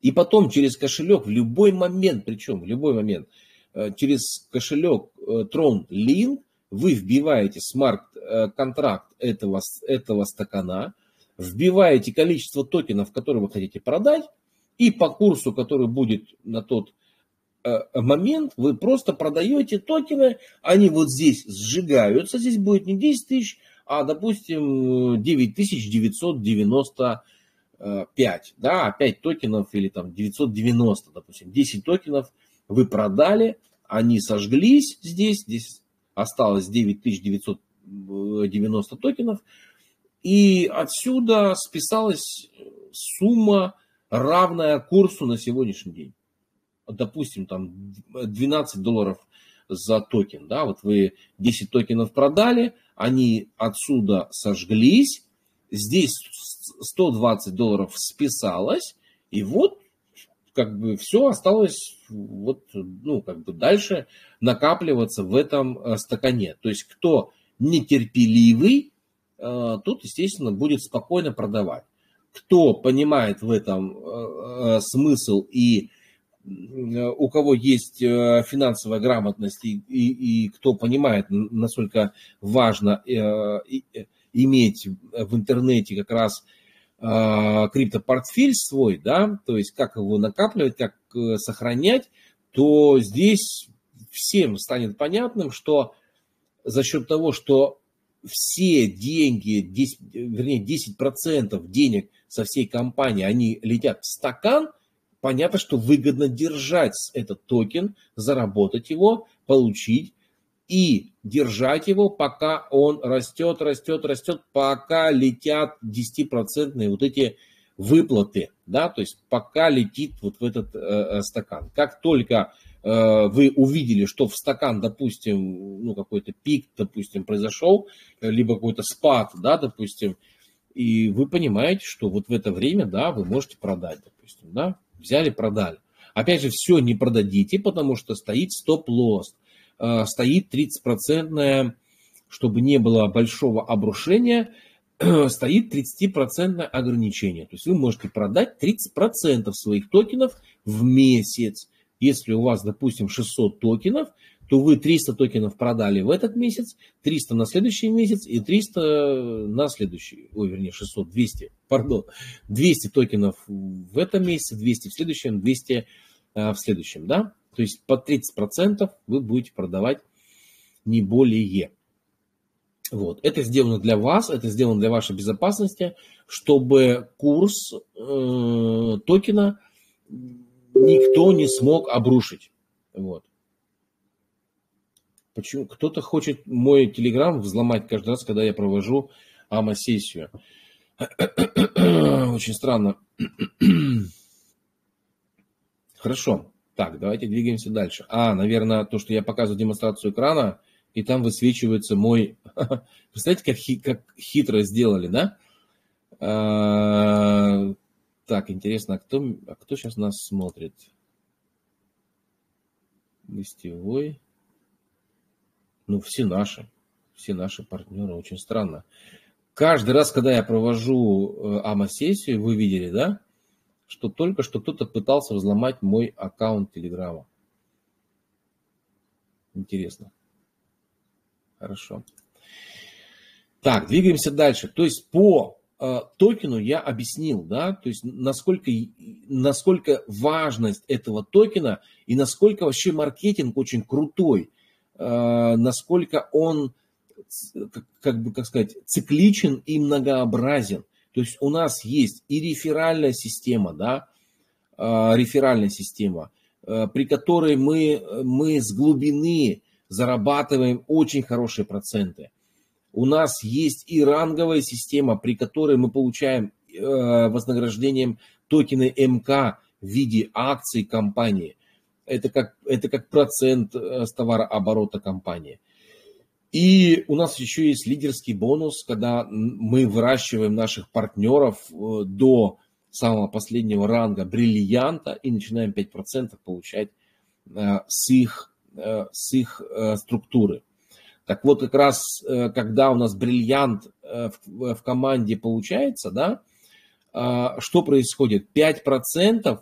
И потом через кошелек в любой момент, причем в любой момент, э, через кошелек э, Tron Link вы вбиваете смарт-контракт э, этого, этого стакана, вбиваете количество токенов, которые вы хотите продать, и по курсу, который будет на тот момент, вы просто продаете токены, они вот здесь сжигаются, здесь будет не 10 тысяч, а, допустим, 9995, да, 5 токенов или там 990, допустим, 10 токенов вы продали, они сожглись здесь, здесь осталось 9990 токенов, и отсюда списалась сумма, равная курсу на сегодняшний день. Допустим, там 12 долларов за токен. Да? Вот вы 10 токенов продали, они отсюда сожглись, здесь 120 долларов списалось, и вот как бы все осталось вот, ну, как бы дальше накапливаться в этом э, стакане. То есть, кто нетерпеливый, э, тут, естественно, будет спокойно продавать. Кто понимает в этом э, смысл и у кого есть финансовая грамотность и, и, и кто понимает, насколько важно иметь в интернете как раз криптопортфель свой, да, то есть как его накапливать, как э, сохранять, то здесь всем станет понятным, что за счет того, что все деньги, 10, вернее 10% денег со всей компании, они летят в стакан, понятно, что выгодно держать этот токен, заработать его, получить и держать его, пока он растет, растет, растет, пока летят 10% вот эти выплаты, да, то есть пока летит вот в этот э, э, стакан. Как только э, вы увидели, что в стакан, допустим, ну какой-то пик, допустим, произошел, либо какой-то спад, да, допустим, и вы понимаете, что вот в это время, да, вы можете продать, допустим, да, взяли, продали. Опять же, все не продадите, потому что стоит стоп-лосс. Э, стоит 30-процентное, чтобы не было большого обрушения, стоит 30% ограничение. То есть вы можете продать 30% своих токенов в месяц. Если у вас, допустим, 600 токенов, то вы 300 токенов продали в этот месяц, 300 на следующий месяц и 300 на следующий, ой, вернее, 600, 200, пардон, 200 токенов в этом месяце, 200 в следующем, 200 э, в следующем, да? То есть по 30% вы будете продавать не более. Вот. Это сделано для вас, это сделано для вашей безопасности, чтобы курс э, токена никто не смог обрушить. Вот. Почему? Кто-то хочет мой телеграм взломать каждый раз, когда я провожу АМА-сессию. Очень странно. Хорошо. Так, давайте двигаемся дальше. А, наверное, то, что я показываю демонстрацию экрана, и там высвечивается мой... Представляете, как, хи... как хитро сделали, да? А... Так, интересно, а кто, а кто сейчас нас смотрит? Гостевой. Ну, все наши. Все наши партнеры. Очень странно. Каждый раз, когда я провожу э, АМА-сессию, вы видели, да? что только что кто-то пытался взломать мой аккаунт Телеграма. Интересно. Хорошо. Так, двигаемся дальше. То есть по э, токену я объяснил, да, то есть насколько, насколько важность этого токена и насколько вообще маркетинг очень крутой, насколько он, как бы, как сказать, цикличен и многообразен. То есть у нас есть и реферальная система, да, а, реферальная система, а, при которой мы, мы с глубины зарабатываем очень хорошие проценты. У нас есть и ранговая система, при которой мы получаем вознаграждением токены МК в виде акций компании. Это как, это как процент с товарооборота компании. И у нас еще есть лидерский бонус, когда мы выращиваем наших партнеров э, до самого последнего ранга бриллианта и начинаем 5% получать э, с их, э, с их структуры. Так вот, как раз, когда у нас бриллиант в команде получается, да, что происходит? 5%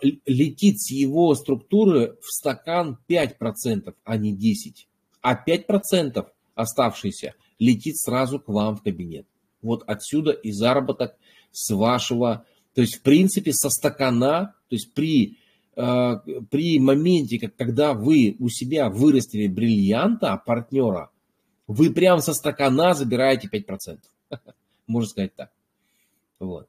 летит с его структуры в стакан 5%, а не 10% а 5% оставшиеся летит сразу к вам в кабинет. Вот отсюда и заработок с вашего, то есть в принципе со стакана, то есть при, э, при моменте, когда вы у себя вырастили бриллианта, партнера, вы прям со стакана забираете 5%. Можно сказать так. Вот.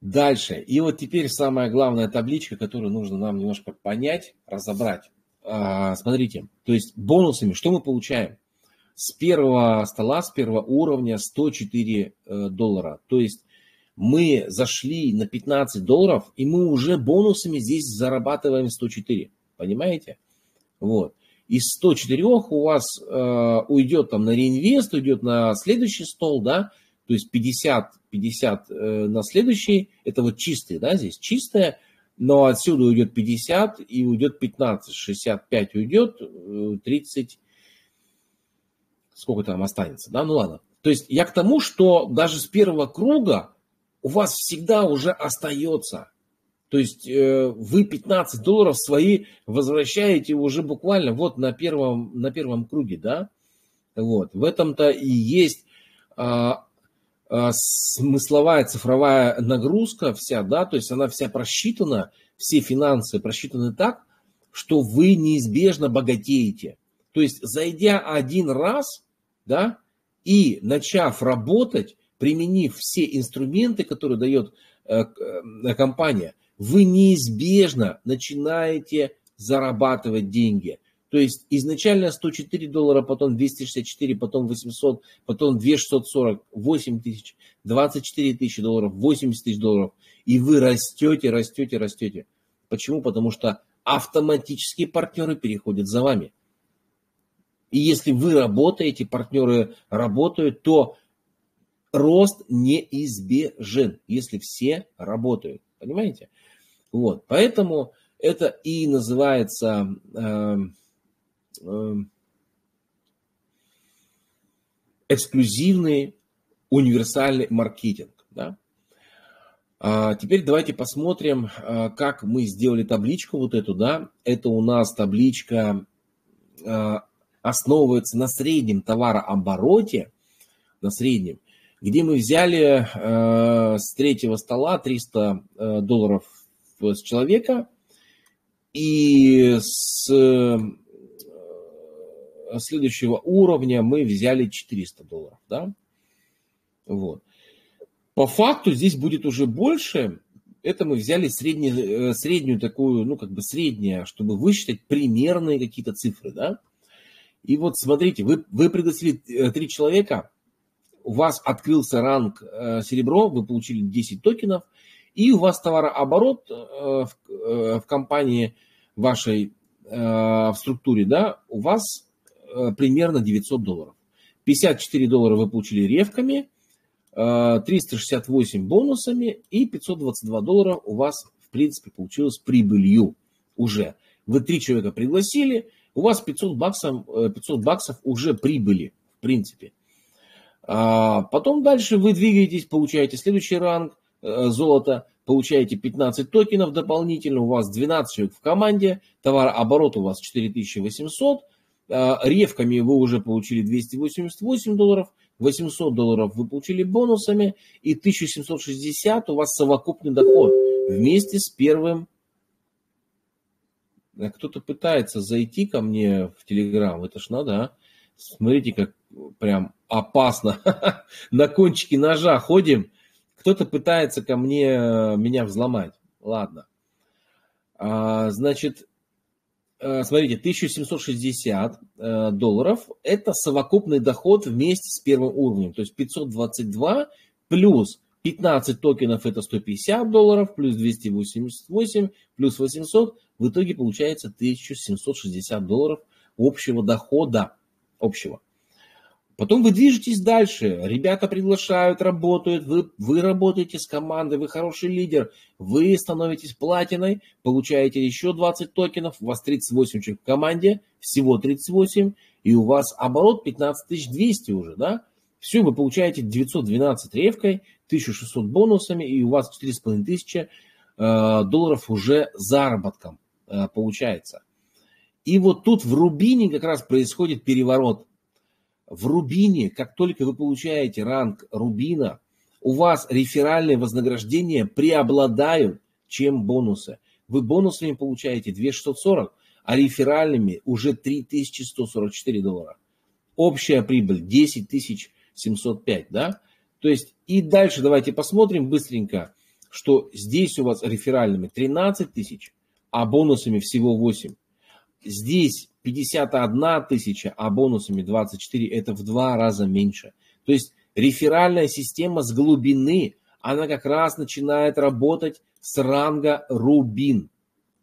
Дальше. И вот теперь самая главная табличка, которую нужно нам немножко понять, разобрать. А, смотрите, то есть бонусами что мы получаем? С первого стола, с первого уровня 104 э, доллара. То есть мы зашли на 15 долларов, и мы уже бонусами здесь зарабатываем 104. Понимаете? Вот. Из 104 у вас э, уйдет там на реинвест, уйдет на следующий стол, да, то есть 50, 50 э, на следующий, это вот чистые, да, здесь чистое, но отсюда уйдет 50 и уйдет 15, 65 уйдет, 30, э, сколько там останется, да, ну ладно. То есть я к тому, что даже с первого круга у вас всегда уже остается. То есть э, вы 15 долларов свои возвращаете уже буквально вот на первом, на первом круге, да? Вот. В этом-то и есть а, смысловая цифровая нагрузка вся, да, то есть она вся просчитана, все финансы просчитаны так, что вы неизбежно богатеете. То есть, зайдя один раз, да, и начав работать, применив все инструменты, которые дает э, э, компания, вы неизбежно начинаете зарабатывать деньги. То есть изначально 104 доллара, потом 264, потом 800, потом 2640, 8 тысяч, 24 тысячи долларов, 80 тысяч долларов. И вы растете, растете, растете. Почему? Потому что автоматически партнеры переходят за вами. И если вы работаете, партнеры работают, то рост неизбежен, если все работают. Понимаете? Вот. Поэтому это и называется э, эксклюзивный универсальный маркетинг. Да? А теперь давайте посмотрим, э, как мы сделали табличку вот эту. Да? Это у нас табличка э, основывается на среднем товарообороте, на среднем, где мы взяли э, с третьего стола 300 э, долларов с человека и с следующего уровня мы взяли 400 долларов, да, вот. По факту здесь будет уже больше, это мы взяли средне, э, среднюю такую, ну, как бы средняя, чтобы высчитать примерные какие-то цифры, да. И вот смотрите, вы, вы пригласили э, три человека, у вас открылся ранг э, серебро, вы получили 10 токенов, и у вас товарооборот в, в компании вашей в структуре, да, у вас примерно 900 долларов. 54 доллара вы получили ревками, э, 368 бонусами и 522 доллара у вас, в принципе, получилось прибылью уже. Вы три человека пригласили, у вас 500 баксов, 500 баксов уже прибыли, в принципе. А потом дальше вы двигаетесь, получаете следующий ранг э, золота, получаете 15 токенов дополнительно, у вас 12 человек в команде, товарооборот у вас 4800, а, ревками вы уже получили 288 долларов, 800 долларов вы получили бонусами и 1760 у вас совокупный доход вместе с первым. Кто-то пытается зайти ко мне в Телеграм, это ж надо, а? Смотрите, как прям опасно. На кончике ножа ходим. Кто-то пытается ко мне меня взломать. Ладно. А, значит, э, смотрите, 1760 э, долларов – это совокупный доход вместе с первым уровнем. То есть 522 плюс 15 токенов – это 150 долларов, плюс 288, плюс 800. В итоге получается 1760 долларов общего дохода. Общего. Потом вы движетесь дальше, ребята приглашают, работают, вы, вы работаете с командой, вы хороший лидер, вы становитесь платиной, получаете еще 20 токенов, у вас 38 человек в команде, всего 38, и у вас оборот 15 200 уже, да? Все, вы получаете 912 ревкой, 1600 бонусами, и у вас 4500 э, долларов уже заработком э, получается. И вот тут в Рубине как раз происходит переворот в Рубине, как только вы получаете ранг Рубина, у вас реферальные вознаграждения преобладают, чем бонусы. Вы бонусами получаете 2640, а реферальными уже 3144 доллара. общая прибыль 10 705, да? То есть и дальше давайте посмотрим быстренько, что здесь у вас реферальными 13 тысяч, а бонусами всего 8. Здесь 51 тысяча, а бонусами 24, это в два раза меньше. То есть реферальная система с глубины, она как раз начинает работать с ранга рубин.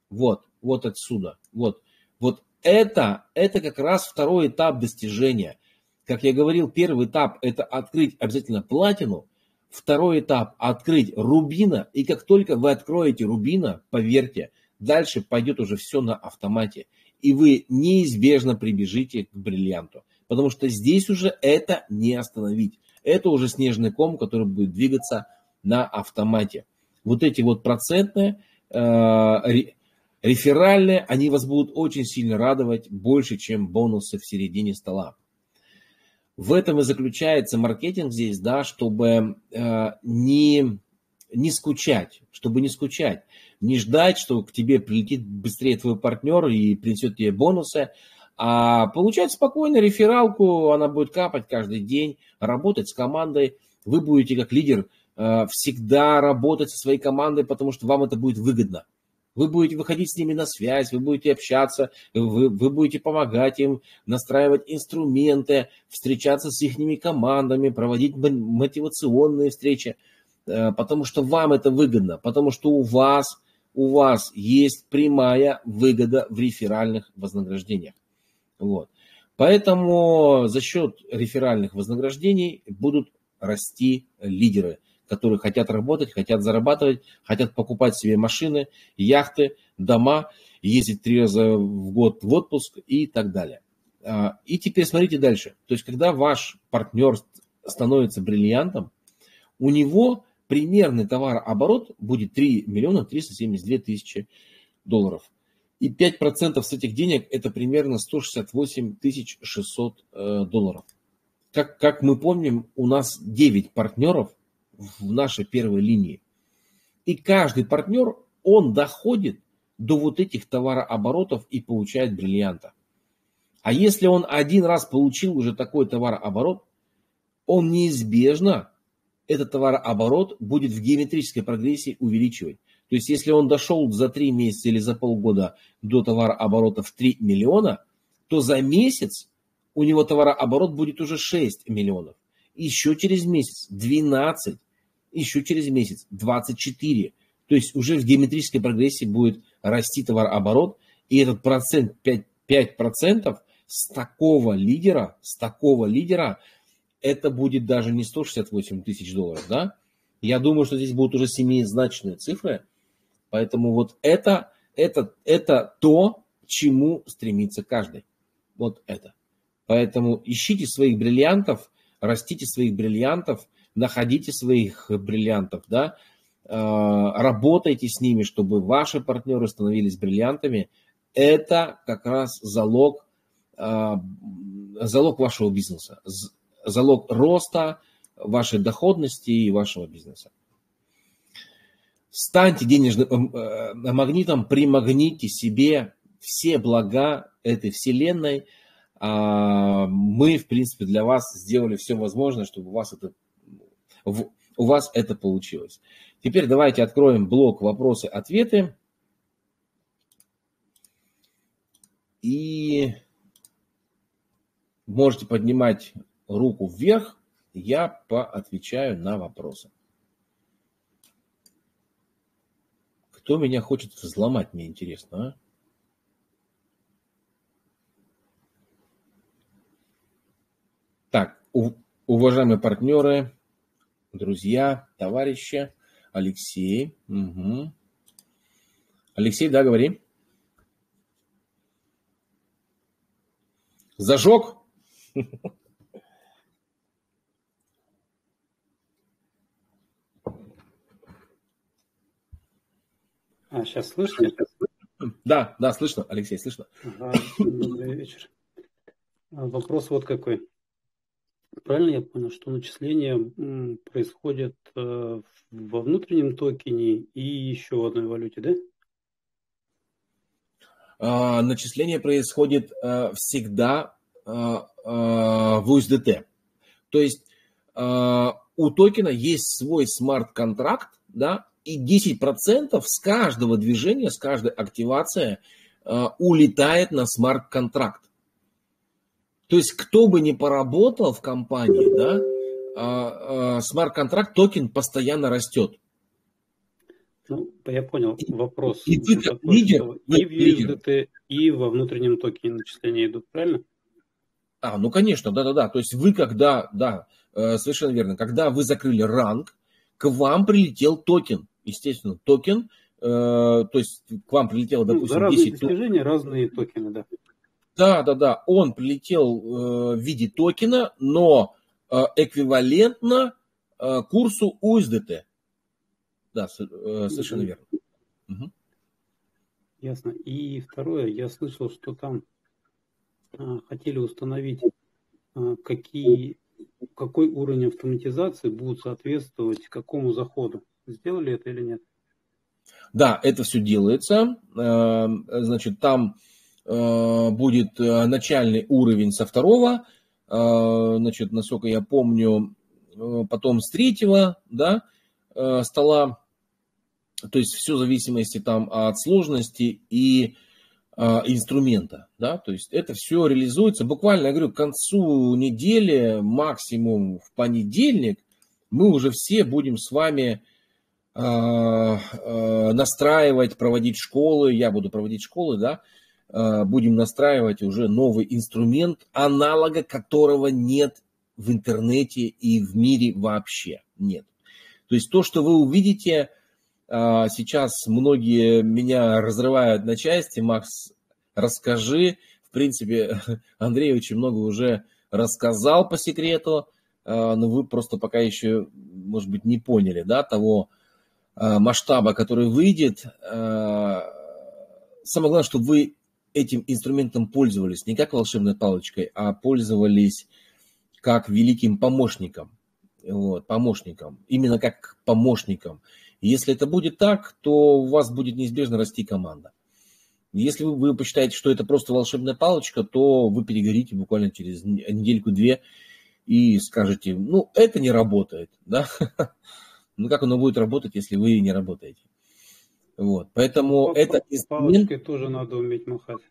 Вот, вот отсюда. Вот, вот это, это как раз второй этап достижения. Как я говорил, первый этап это открыть обязательно платину, второй этап открыть рубина, и как только вы откроете рубина, поверьте, дальше пойдет уже все на автомате, и вы неизбежно прибежите к бриллианту, потому что здесь уже это не остановить. Это уже снежный ком, который будет двигаться на автомате. Вот эти вот процентные, э, реферальные, они вас будут очень сильно радовать больше, чем бонусы в середине стола. В этом и заключается маркетинг здесь, да, чтобы э, не, не скучать, чтобы не скучать, не ждать, что к тебе прилетит быстрее твой партнер и принесет тебе бонусы, а получать спокойно рефералку, она будет капать каждый день, работать с командой, вы будете как лидер э, всегда работать со своей командой, потому что вам это будет выгодно. Вы будете выходить с ними на связь, вы будете общаться, вы, вы будете помогать им настраивать инструменты, встречаться с их командами, проводить мотивационные встречи, потому что вам это выгодно, потому что у вас, у вас есть прямая выгода в реферальных вознаграждениях. Вот. Поэтому за счет реферальных вознаграждений будут расти лидеры которые хотят работать, хотят зарабатывать, хотят покупать себе машины, яхты, дома, ездить три раза в год в отпуск и так далее. А, и теперь смотрите дальше. То есть, когда ваш партнер становится бриллиантом, у него примерный товарооборот будет 3 миллиона 372 тысячи долларов. И 5% с этих денег это примерно 168 600 э, долларов. Как, как мы помним, у нас 9 партнеров – в нашей первой линии. И каждый партнер, он доходит до вот этих товарооборотов и получает бриллианта. А если он один раз получил уже такой товарооборот, он неизбежно этот товарооборот будет в геометрической прогрессии увеличивать. То есть, если он дошел за 3 месяца или за полгода до товарооборота в 3 миллиона, то за месяц у него товарооборот будет уже 6 миллионов. Еще через месяц 12 еще через месяц 24. То есть уже в геометрической прогрессии будет расти товарооборот, и этот процент 5, 5% с такого лидера, с такого лидера, это будет даже не 168 тысяч долларов, да? Я думаю, что здесь будут уже семизначные цифры, поэтому вот это, это, это то, чему стремится каждый. Вот это. Поэтому ищите своих бриллиантов, растите своих бриллиантов, находите своих бриллиантов, да, а, работайте с ними, чтобы ваши партнеры становились бриллиантами. Это как раз залог, а, залог вашего бизнеса, залог роста вашей доходности и вашего бизнеса. Станьте денежным э, магнитом, примагните себе все блага этой вселенной. А, мы, в принципе, для вас сделали все возможное, чтобы у вас это у вас это получилось. Теперь давайте откроем блок вопросы-ответы. И можете поднимать руку вверх, я поотвечаю на вопросы. Кто меня хочет взломать, мне интересно, а? Так, уважаемые партнеры, друзья, товарищи. Алексей. Угу. Алексей, да, говори. Зажег? А, сейчас слышно? Да, да, слышно, Алексей, слышно. Ага, добрый вечер. А, вопрос вот какой. Правильно я понял, что начисление происходит э, во внутреннем токене и еще в одной валюте, да? А, начисление происходит э, всегда э, в USDT. То есть у токена есть свой смарт-контракт, да, и 10% с каждого движения, с каждой активации улетает на смарт-контракт. То есть кто бы ни поработал в компании, да, смарт-контракт токен постоянно растет. Ну, я понял вопрос. И вы как лидер, и в USDT, и во внутреннем токене начисления идут, правильно? А, ну конечно, да-да-да. То есть вы когда, да, э, совершенно верно, когда вы закрыли ранг, к вам прилетел токен. Естественно, токен, э, то есть к вам прилетело, допустим, ну, за разные 10 достижения разные токены, да. Да, да, да. Он прилетел э, в виде токена, но э, эквивалентно курсу USDT. Да, совершенно верно. Угу. Ясно. И второе, я слышал, что там хотели установить, какие, какой уровень автоматизации будет соответствовать какому заходу. Сделали это или нет? Да, это все делается. Э, значит, там э, будет э, начальный уровень со второго, значит, насколько я помню, потом с третьего, да, стола то есть все в зависимости там от сложности и э, инструмента, да, то есть это все реализуется буквально, я говорю, к концу недели, максимум в понедельник, мы уже все будем с вами э, э, настраивать, проводить школы, я буду проводить школы, да, э, будем настраивать уже новый инструмент, аналога которого нет в интернете и в мире вообще нет. То есть то, что вы увидите, сейчас многие меня разрывают на части. Макс, расскажи. В принципе, Андрей очень много уже рассказал по секрету, но вы просто пока еще, может быть, не поняли да, того масштаба, который выйдет. Самое главное, чтобы вы этим инструментом пользовались не как волшебной палочкой, а пользовались как великим помощником. Вот, помощником. Именно как помощником. Если это будет так, то у вас будет неизбежно расти команда. Если вы, вы посчитаете, что это просто волшебная палочка, то вы перегорите буквально через недельку-две и скажете, ну, это не работает, да? Ну, как оно будет работать, если вы не работаете? Вот, поэтому По этот инструмент... тоже надо уметь махать.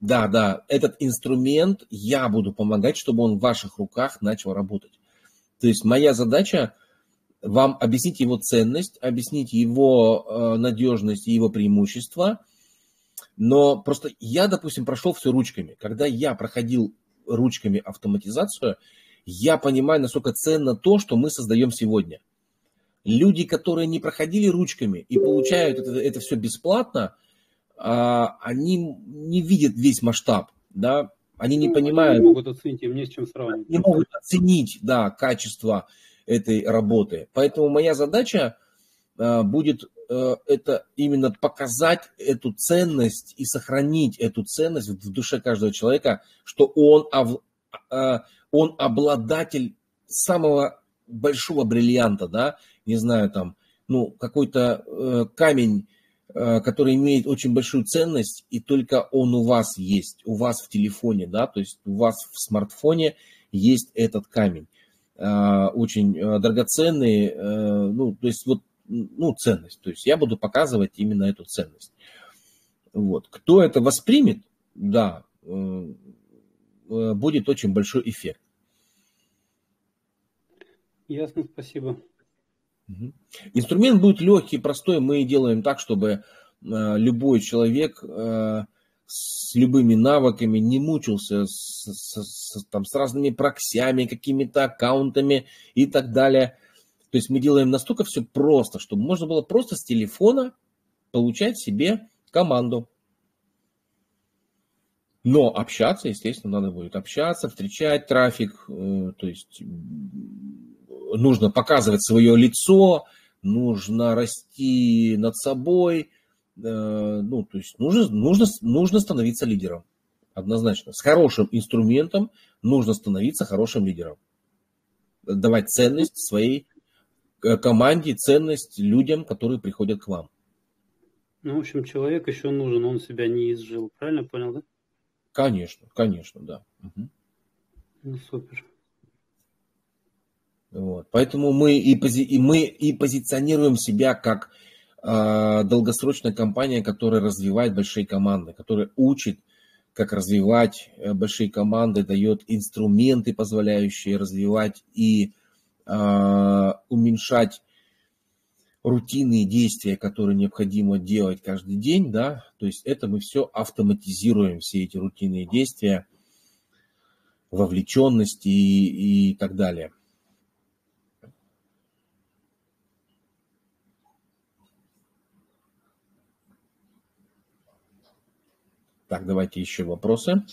Да, да, этот инструмент я буду помогать, чтобы он в ваших руках начал работать. То есть моя задача вам объяснить его ценность, объяснить его э, надежность и его преимущества. Но просто я, допустим, прошел все ручками. Когда я проходил ручками автоматизацию, я понимаю, насколько ценно то, что мы создаем сегодня. Люди, которые не проходили ручками и получают это, это все бесплатно, а, они не видят весь масштаб, да, они не ну, понимают. Они не могут оценить, им не с чем сравнивать. Не могут оценить, да, качество этой работы. Поэтому моя задача э, будет э, это именно показать эту ценность и сохранить эту ценность в душе каждого человека, что он, э, он обладатель самого большого бриллианта, да, не знаю, там, ну, какой-то камень, который имеет очень большую ценность, и только он у вас есть, у вас в телефоне, да, то есть у вас в смартфоне есть этот камень. Э, очень э, драгоценные, э, ну, то есть вот, ну, ценность. То есть я буду показывать именно эту ценность. Вот. Кто это воспримет, да, будет очень большой эффект. Ясно, спасибо. Инструмент будет легкий, простой. Мы делаем так, чтобы любой человек с любыми навыками, не мучился с, с, с, там, с разными проксями, какими-то аккаунтами и так далее. То есть мы делаем настолько все просто, чтобы можно было просто с телефона получать себе команду. Но общаться, естественно, надо будет общаться, встречать трафик, э, то есть нужно показывать свое лицо, нужно расти над собой, Э, ну, то есть нужно, нужно, нужно становиться лидером. Однозначно. С хорошим инструментом нужно становиться хорошим лидером. Давать ценность своей э, команде, ценность людям, которые приходят к вам. Ну, в общем, человек еще нужен, он себя не изжил. Правильно понял, да? Конечно, конечно, да. Угу. Ну, супер. Вот. Поэтому мы и, пози, и мы и позиционируем себя как э, долгосрочная компания, которая развивает большие команды, которая учит, как развивать э, большие команды, дает инструменты, позволяющие развивать и э, уменьшать рутинные действия, которые необходимо делать каждый день, да, то есть это мы все автоматизируем, все эти рутинные действия, вовлеченности и, и так далее. Так, давайте еще вопросы.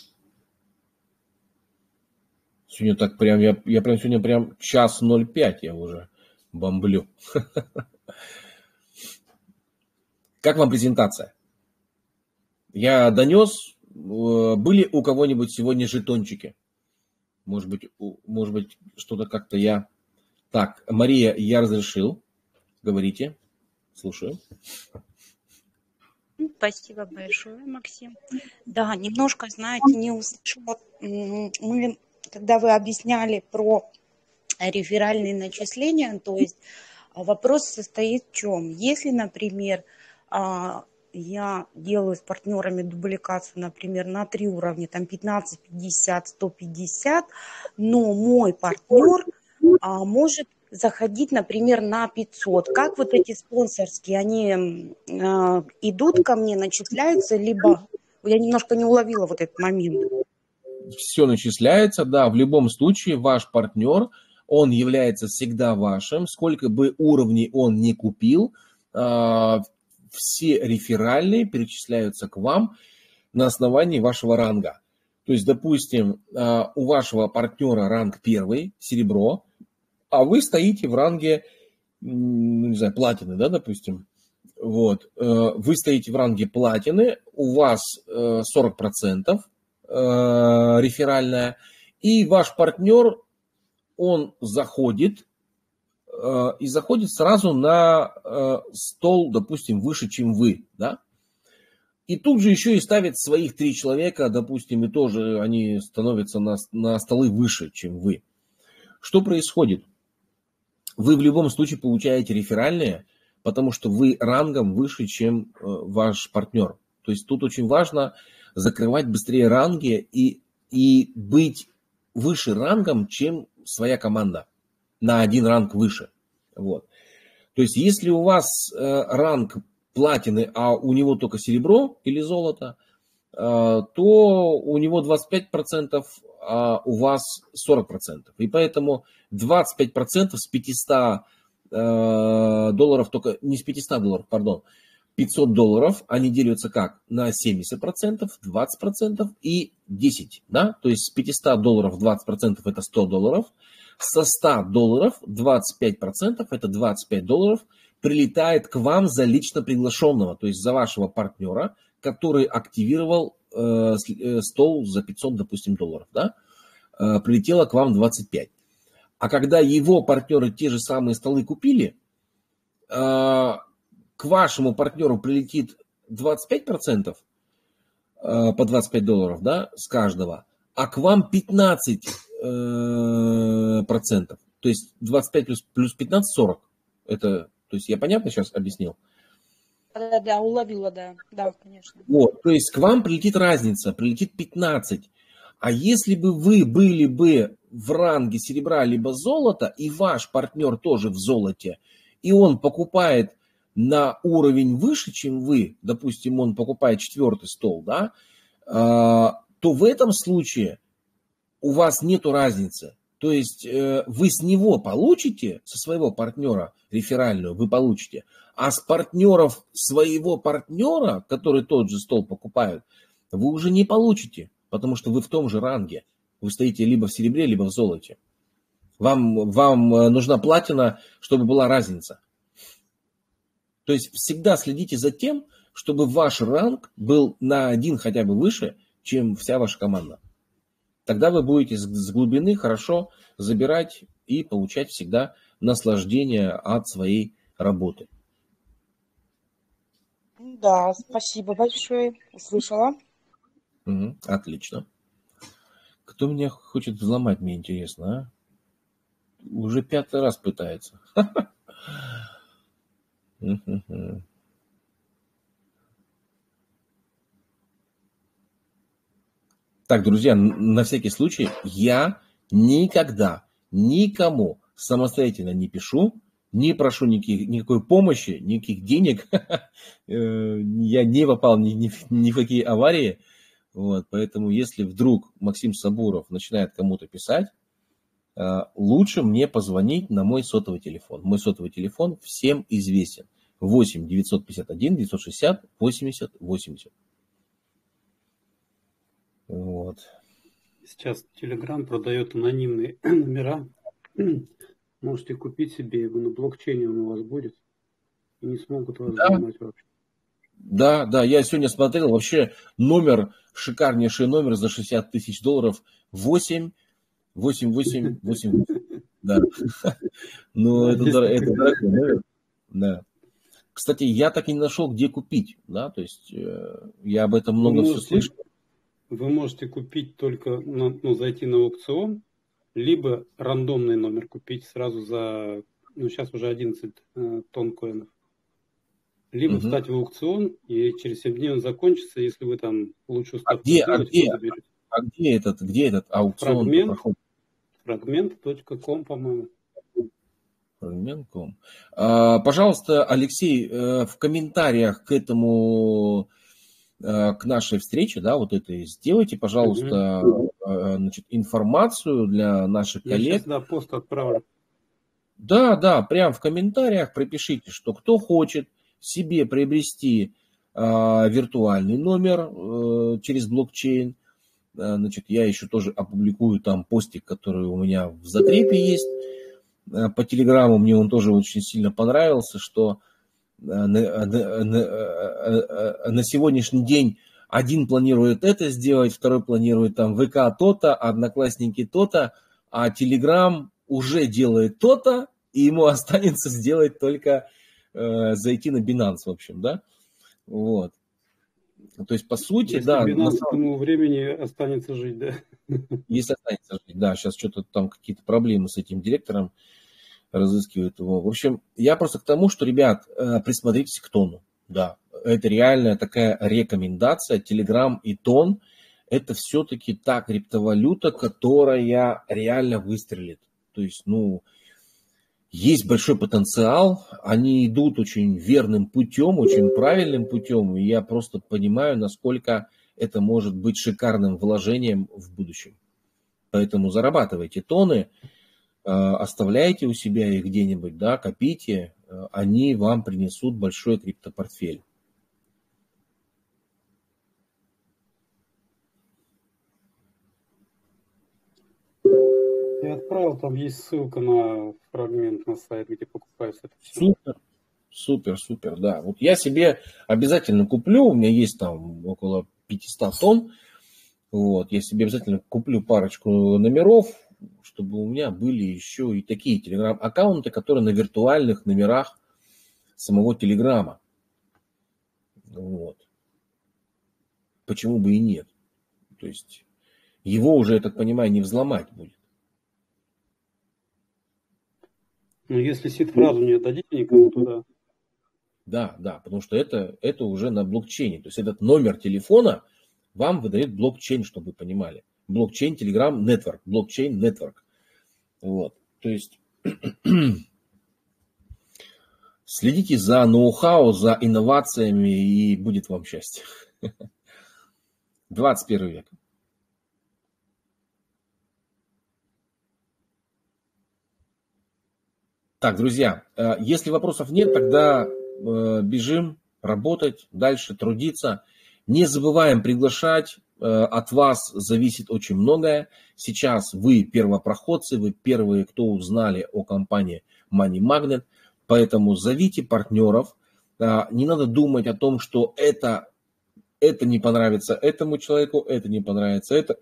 Сегодня так прям, я, я прям сегодня прям час 05 я уже бомблю. Как вам презентация? Я донес, э, были у кого-нибудь сегодня жетончики? Может быть, может быть, что-то как-то я... Так, Мария, я разрешил. Говорите. Слушаю. Спасибо большое, Максим. Да, немножко, знаете, не услышала. Мы, когда вы объясняли про реферальные начисления, то есть а, вопрос состоит в чем? Если, например, а, я делаю с партнерами дубликацию, например, на три уровня, там 15, 50, 150, но мой партнер а, может заходить, например, на 500. Как вот эти спонсорские, они э, идут ко мне, начисляются, либо я немножко не уловила вот этот момент. Все начисляется, да, в любом случае ваш партнер, он является всегда вашим, сколько бы уровней он не купил, э, все реферальные перечисляются к вам на основании вашего ранга. То есть, допустим, э, у вашего партнера ранг первый, серебро, а вы стоите в ранге, ну, не знаю, платины, да, допустим. Вот. Э, вы стоите в ранге платины, у вас 40% э, э, реферальная, и ваш партнер, он заходит, и заходит сразу на стол, допустим, выше, чем вы, да, и тут же еще и ставит своих три человека, допустим, и тоже они становятся на, на столы выше, чем вы. Что происходит? Вы в любом случае получаете реферальные, потому что вы рангом выше, чем э, ваш партнер. То есть тут очень важно закрывать быстрее ранги и, и быть выше рангом, чем своя команда. На один ранг выше. Вот. То есть если у вас э, ранг платины, а у него только серебро или золото, э, то у него 25%, а у вас 40%. И поэтому 25% с 500 э, долларов, только не с 500 долларов, пардон, 500 долларов, они делятся как? На 70%, 20% и 10%. Да? То есть с 500 долларов 20% это 100 долларов, со 100 долларов 25% это 25 долларов прилетает к вам за лично приглашенного, то есть за вашего партнера, который активировал стол за 500, допустим, долларов. Да? Э, прилетело к вам 25. А когда его партнеры те же самые столы купили, к вашему партнеру прилетит 25% а, по 25 долларов да, с каждого, а к вам 15%. Э, процентов. То есть 25 плюс, плюс 15 – 40. Это, то есть я понятно сейчас объяснил? Да, да, уловила, да, да, конечно. Вот, то есть к вам прилетит разница, прилетит 15. А если бы вы были бы в ранге серебра либо золота, и ваш партнер тоже в золоте, и он покупает на уровень выше, чем вы, допустим, он покупает четвертый стол, да, а, то в этом случае у вас нет разницы. То есть э, вы с него получите, со своего партнера реферальную вы получите, а с партнеров своего партнера, который тот же стол покупают, вы уже не получите, потому что вы в том же ранге. Вы стоите либо в серебре, либо в золоте. Вам, вам э, нужна платина, чтобы была разница. То есть всегда следите за тем, чтобы ваш ранг был на один хотя бы выше, чем вся ваша команда. Тогда вы будете с глубины хорошо забирать и получать всегда наслаждение от своей работы. Да, спасибо большое. Услышала. Угу, отлично. Кто меня хочет взломать, мне интересно, а? Уже пятый раз пытается. Так, друзья, на всякий случай, я никогда никому самостоятельно не пишу, не прошу никаких, никакой помощи, никаких денег. Э, я не попал ни, ни, ни в какие аварии. Вот, поэтому, если вдруг Максим Сабуров начинает кому-то писать, э, лучше мне позвонить на мой сотовый телефон. Мой сотовый телефон всем известен. 8 951 960 80 80. Вот. Сейчас Telegram продает анонимные номера. Можете купить себе его на блокчейне, он у вас будет. И не смогут вас да. взломать вообще. Да, да, я сегодня смотрел, вообще номер, шикарнейший номер за 60 тысяч долларов, 8, 8, 8, 8, да. Ну, это, дорогой номер, да. Кстати, я так и не нашел, где купить, да, то есть э, я об этом много все слышал вы можете купить только, ну, зайти на аукцион, либо рандомный номер купить сразу за, ну, сейчас уже 11 э, тонн коинов. Либо угу. встать в аукцион, и через 7 дней он закончится, если вы там лучшую ставку а где, а где, а где этот, где этот аукцион Фрагмент, проходит? Фрагмент.ком, по-моему. Фрагмент.ком. А, пожалуйста, Алексей, э, в комментариях к этому к нашей встрече, да, вот это сделайте, пожалуйста, угу. значит, информацию для наших коллег. Я сейчас, да, пост отправлю. Да, да, прям в комментариях пропишите, что кто хочет себе приобрести э, виртуальный номер э, через блокчейн, э, значит, я еще тоже опубликую там постик, который у меня в закрепе есть. Э, по телеграмму мне он тоже очень сильно понравился, что на, на, на, на сегодняшний день один планирует это сделать, второй планирует там ВК то-то, Одноклассники то-то, а Телеграм уже делает то-то, и ему останется сделать только э, зайти на Binance, в общем, да? Вот. То есть, по сути, Если да. Binance к тому времени останется жить, да? Если останется жить, да. Сейчас что-то там какие-то проблемы с этим директором разыскивают его. В общем, я просто к тому, что, ребят, э, присмотритесь к тону. Да, это реальная такая рекомендация. Телеграм и тон – это все-таки та криптовалюта, которая реально выстрелит. То есть, ну, есть большой потенциал, они идут очень верным путем, очень правильным путем, и я просто понимаю, насколько это может быть шикарным вложением в будущем. Поэтому зарабатывайте тоны, оставляйте у себя их где-нибудь, да, копите, э, они вам принесут большой криптопортфель. Я отправил, там есть ссылка на фрагмент на сайт, где покупается это все. Супер, супер, супер, да. Вот я себе обязательно куплю, у меня есть там около 500 тонн, вот, я себе обязательно куплю парочку номеров, чтобы у меня были еще и такие телеграм-аккаунты, которые на виртуальных номерах самого телеграма. Вот. Почему бы и нет? То есть его уже, я так понимаю, не взломать будет. Ну, если сид-фразу не отдадите никому, то да. Да, да, потому что это, это уже на блокчейне. То есть этот номер телефона вам выдает блокчейн, чтобы вы понимали блокчейн Telegram Network, блокчейн Network. Вот, то есть следите за ноу-хау, за инновациями, и будет вам счастье. 21 век. Так, друзья, э, если вопросов нет, тогда э, бежим работать, дальше трудиться. Не забываем приглашать от вас зависит очень многое. Сейчас вы первопроходцы, вы первые, кто узнали о компании Money Magnet, поэтому зовите партнеров. А, не надо думать о том, что это, это не понравится этому человеку, это не понравится это.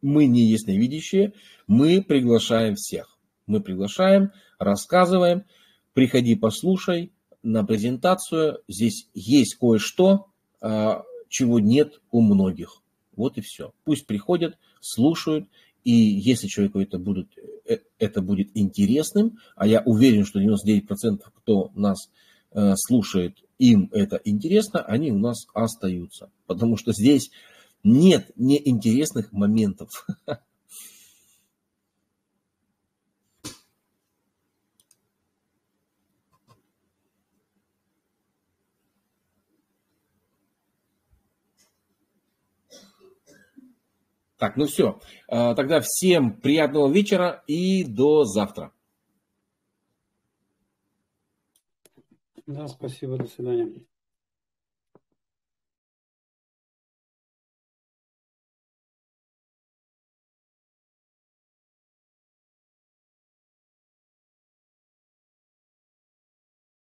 Мы не ясновидящие, мы приглашаем всех. Мы приглашаем, рассказываем, приходи, послушай на презентацию. Здесь есть кое-что, а, чего нет у многих. Вот и все. Пусть приходят, слушают, и если человеку это будет, э, это будет интересным, а я уверен, что 99% кто нас э, слушает, им это интересно, они у нас остаются. Потому что здесь нет неинтересных моментов. Так, ну все. А, тогда всем приятного вечера и до завтра. Да, спасибо, до свидания.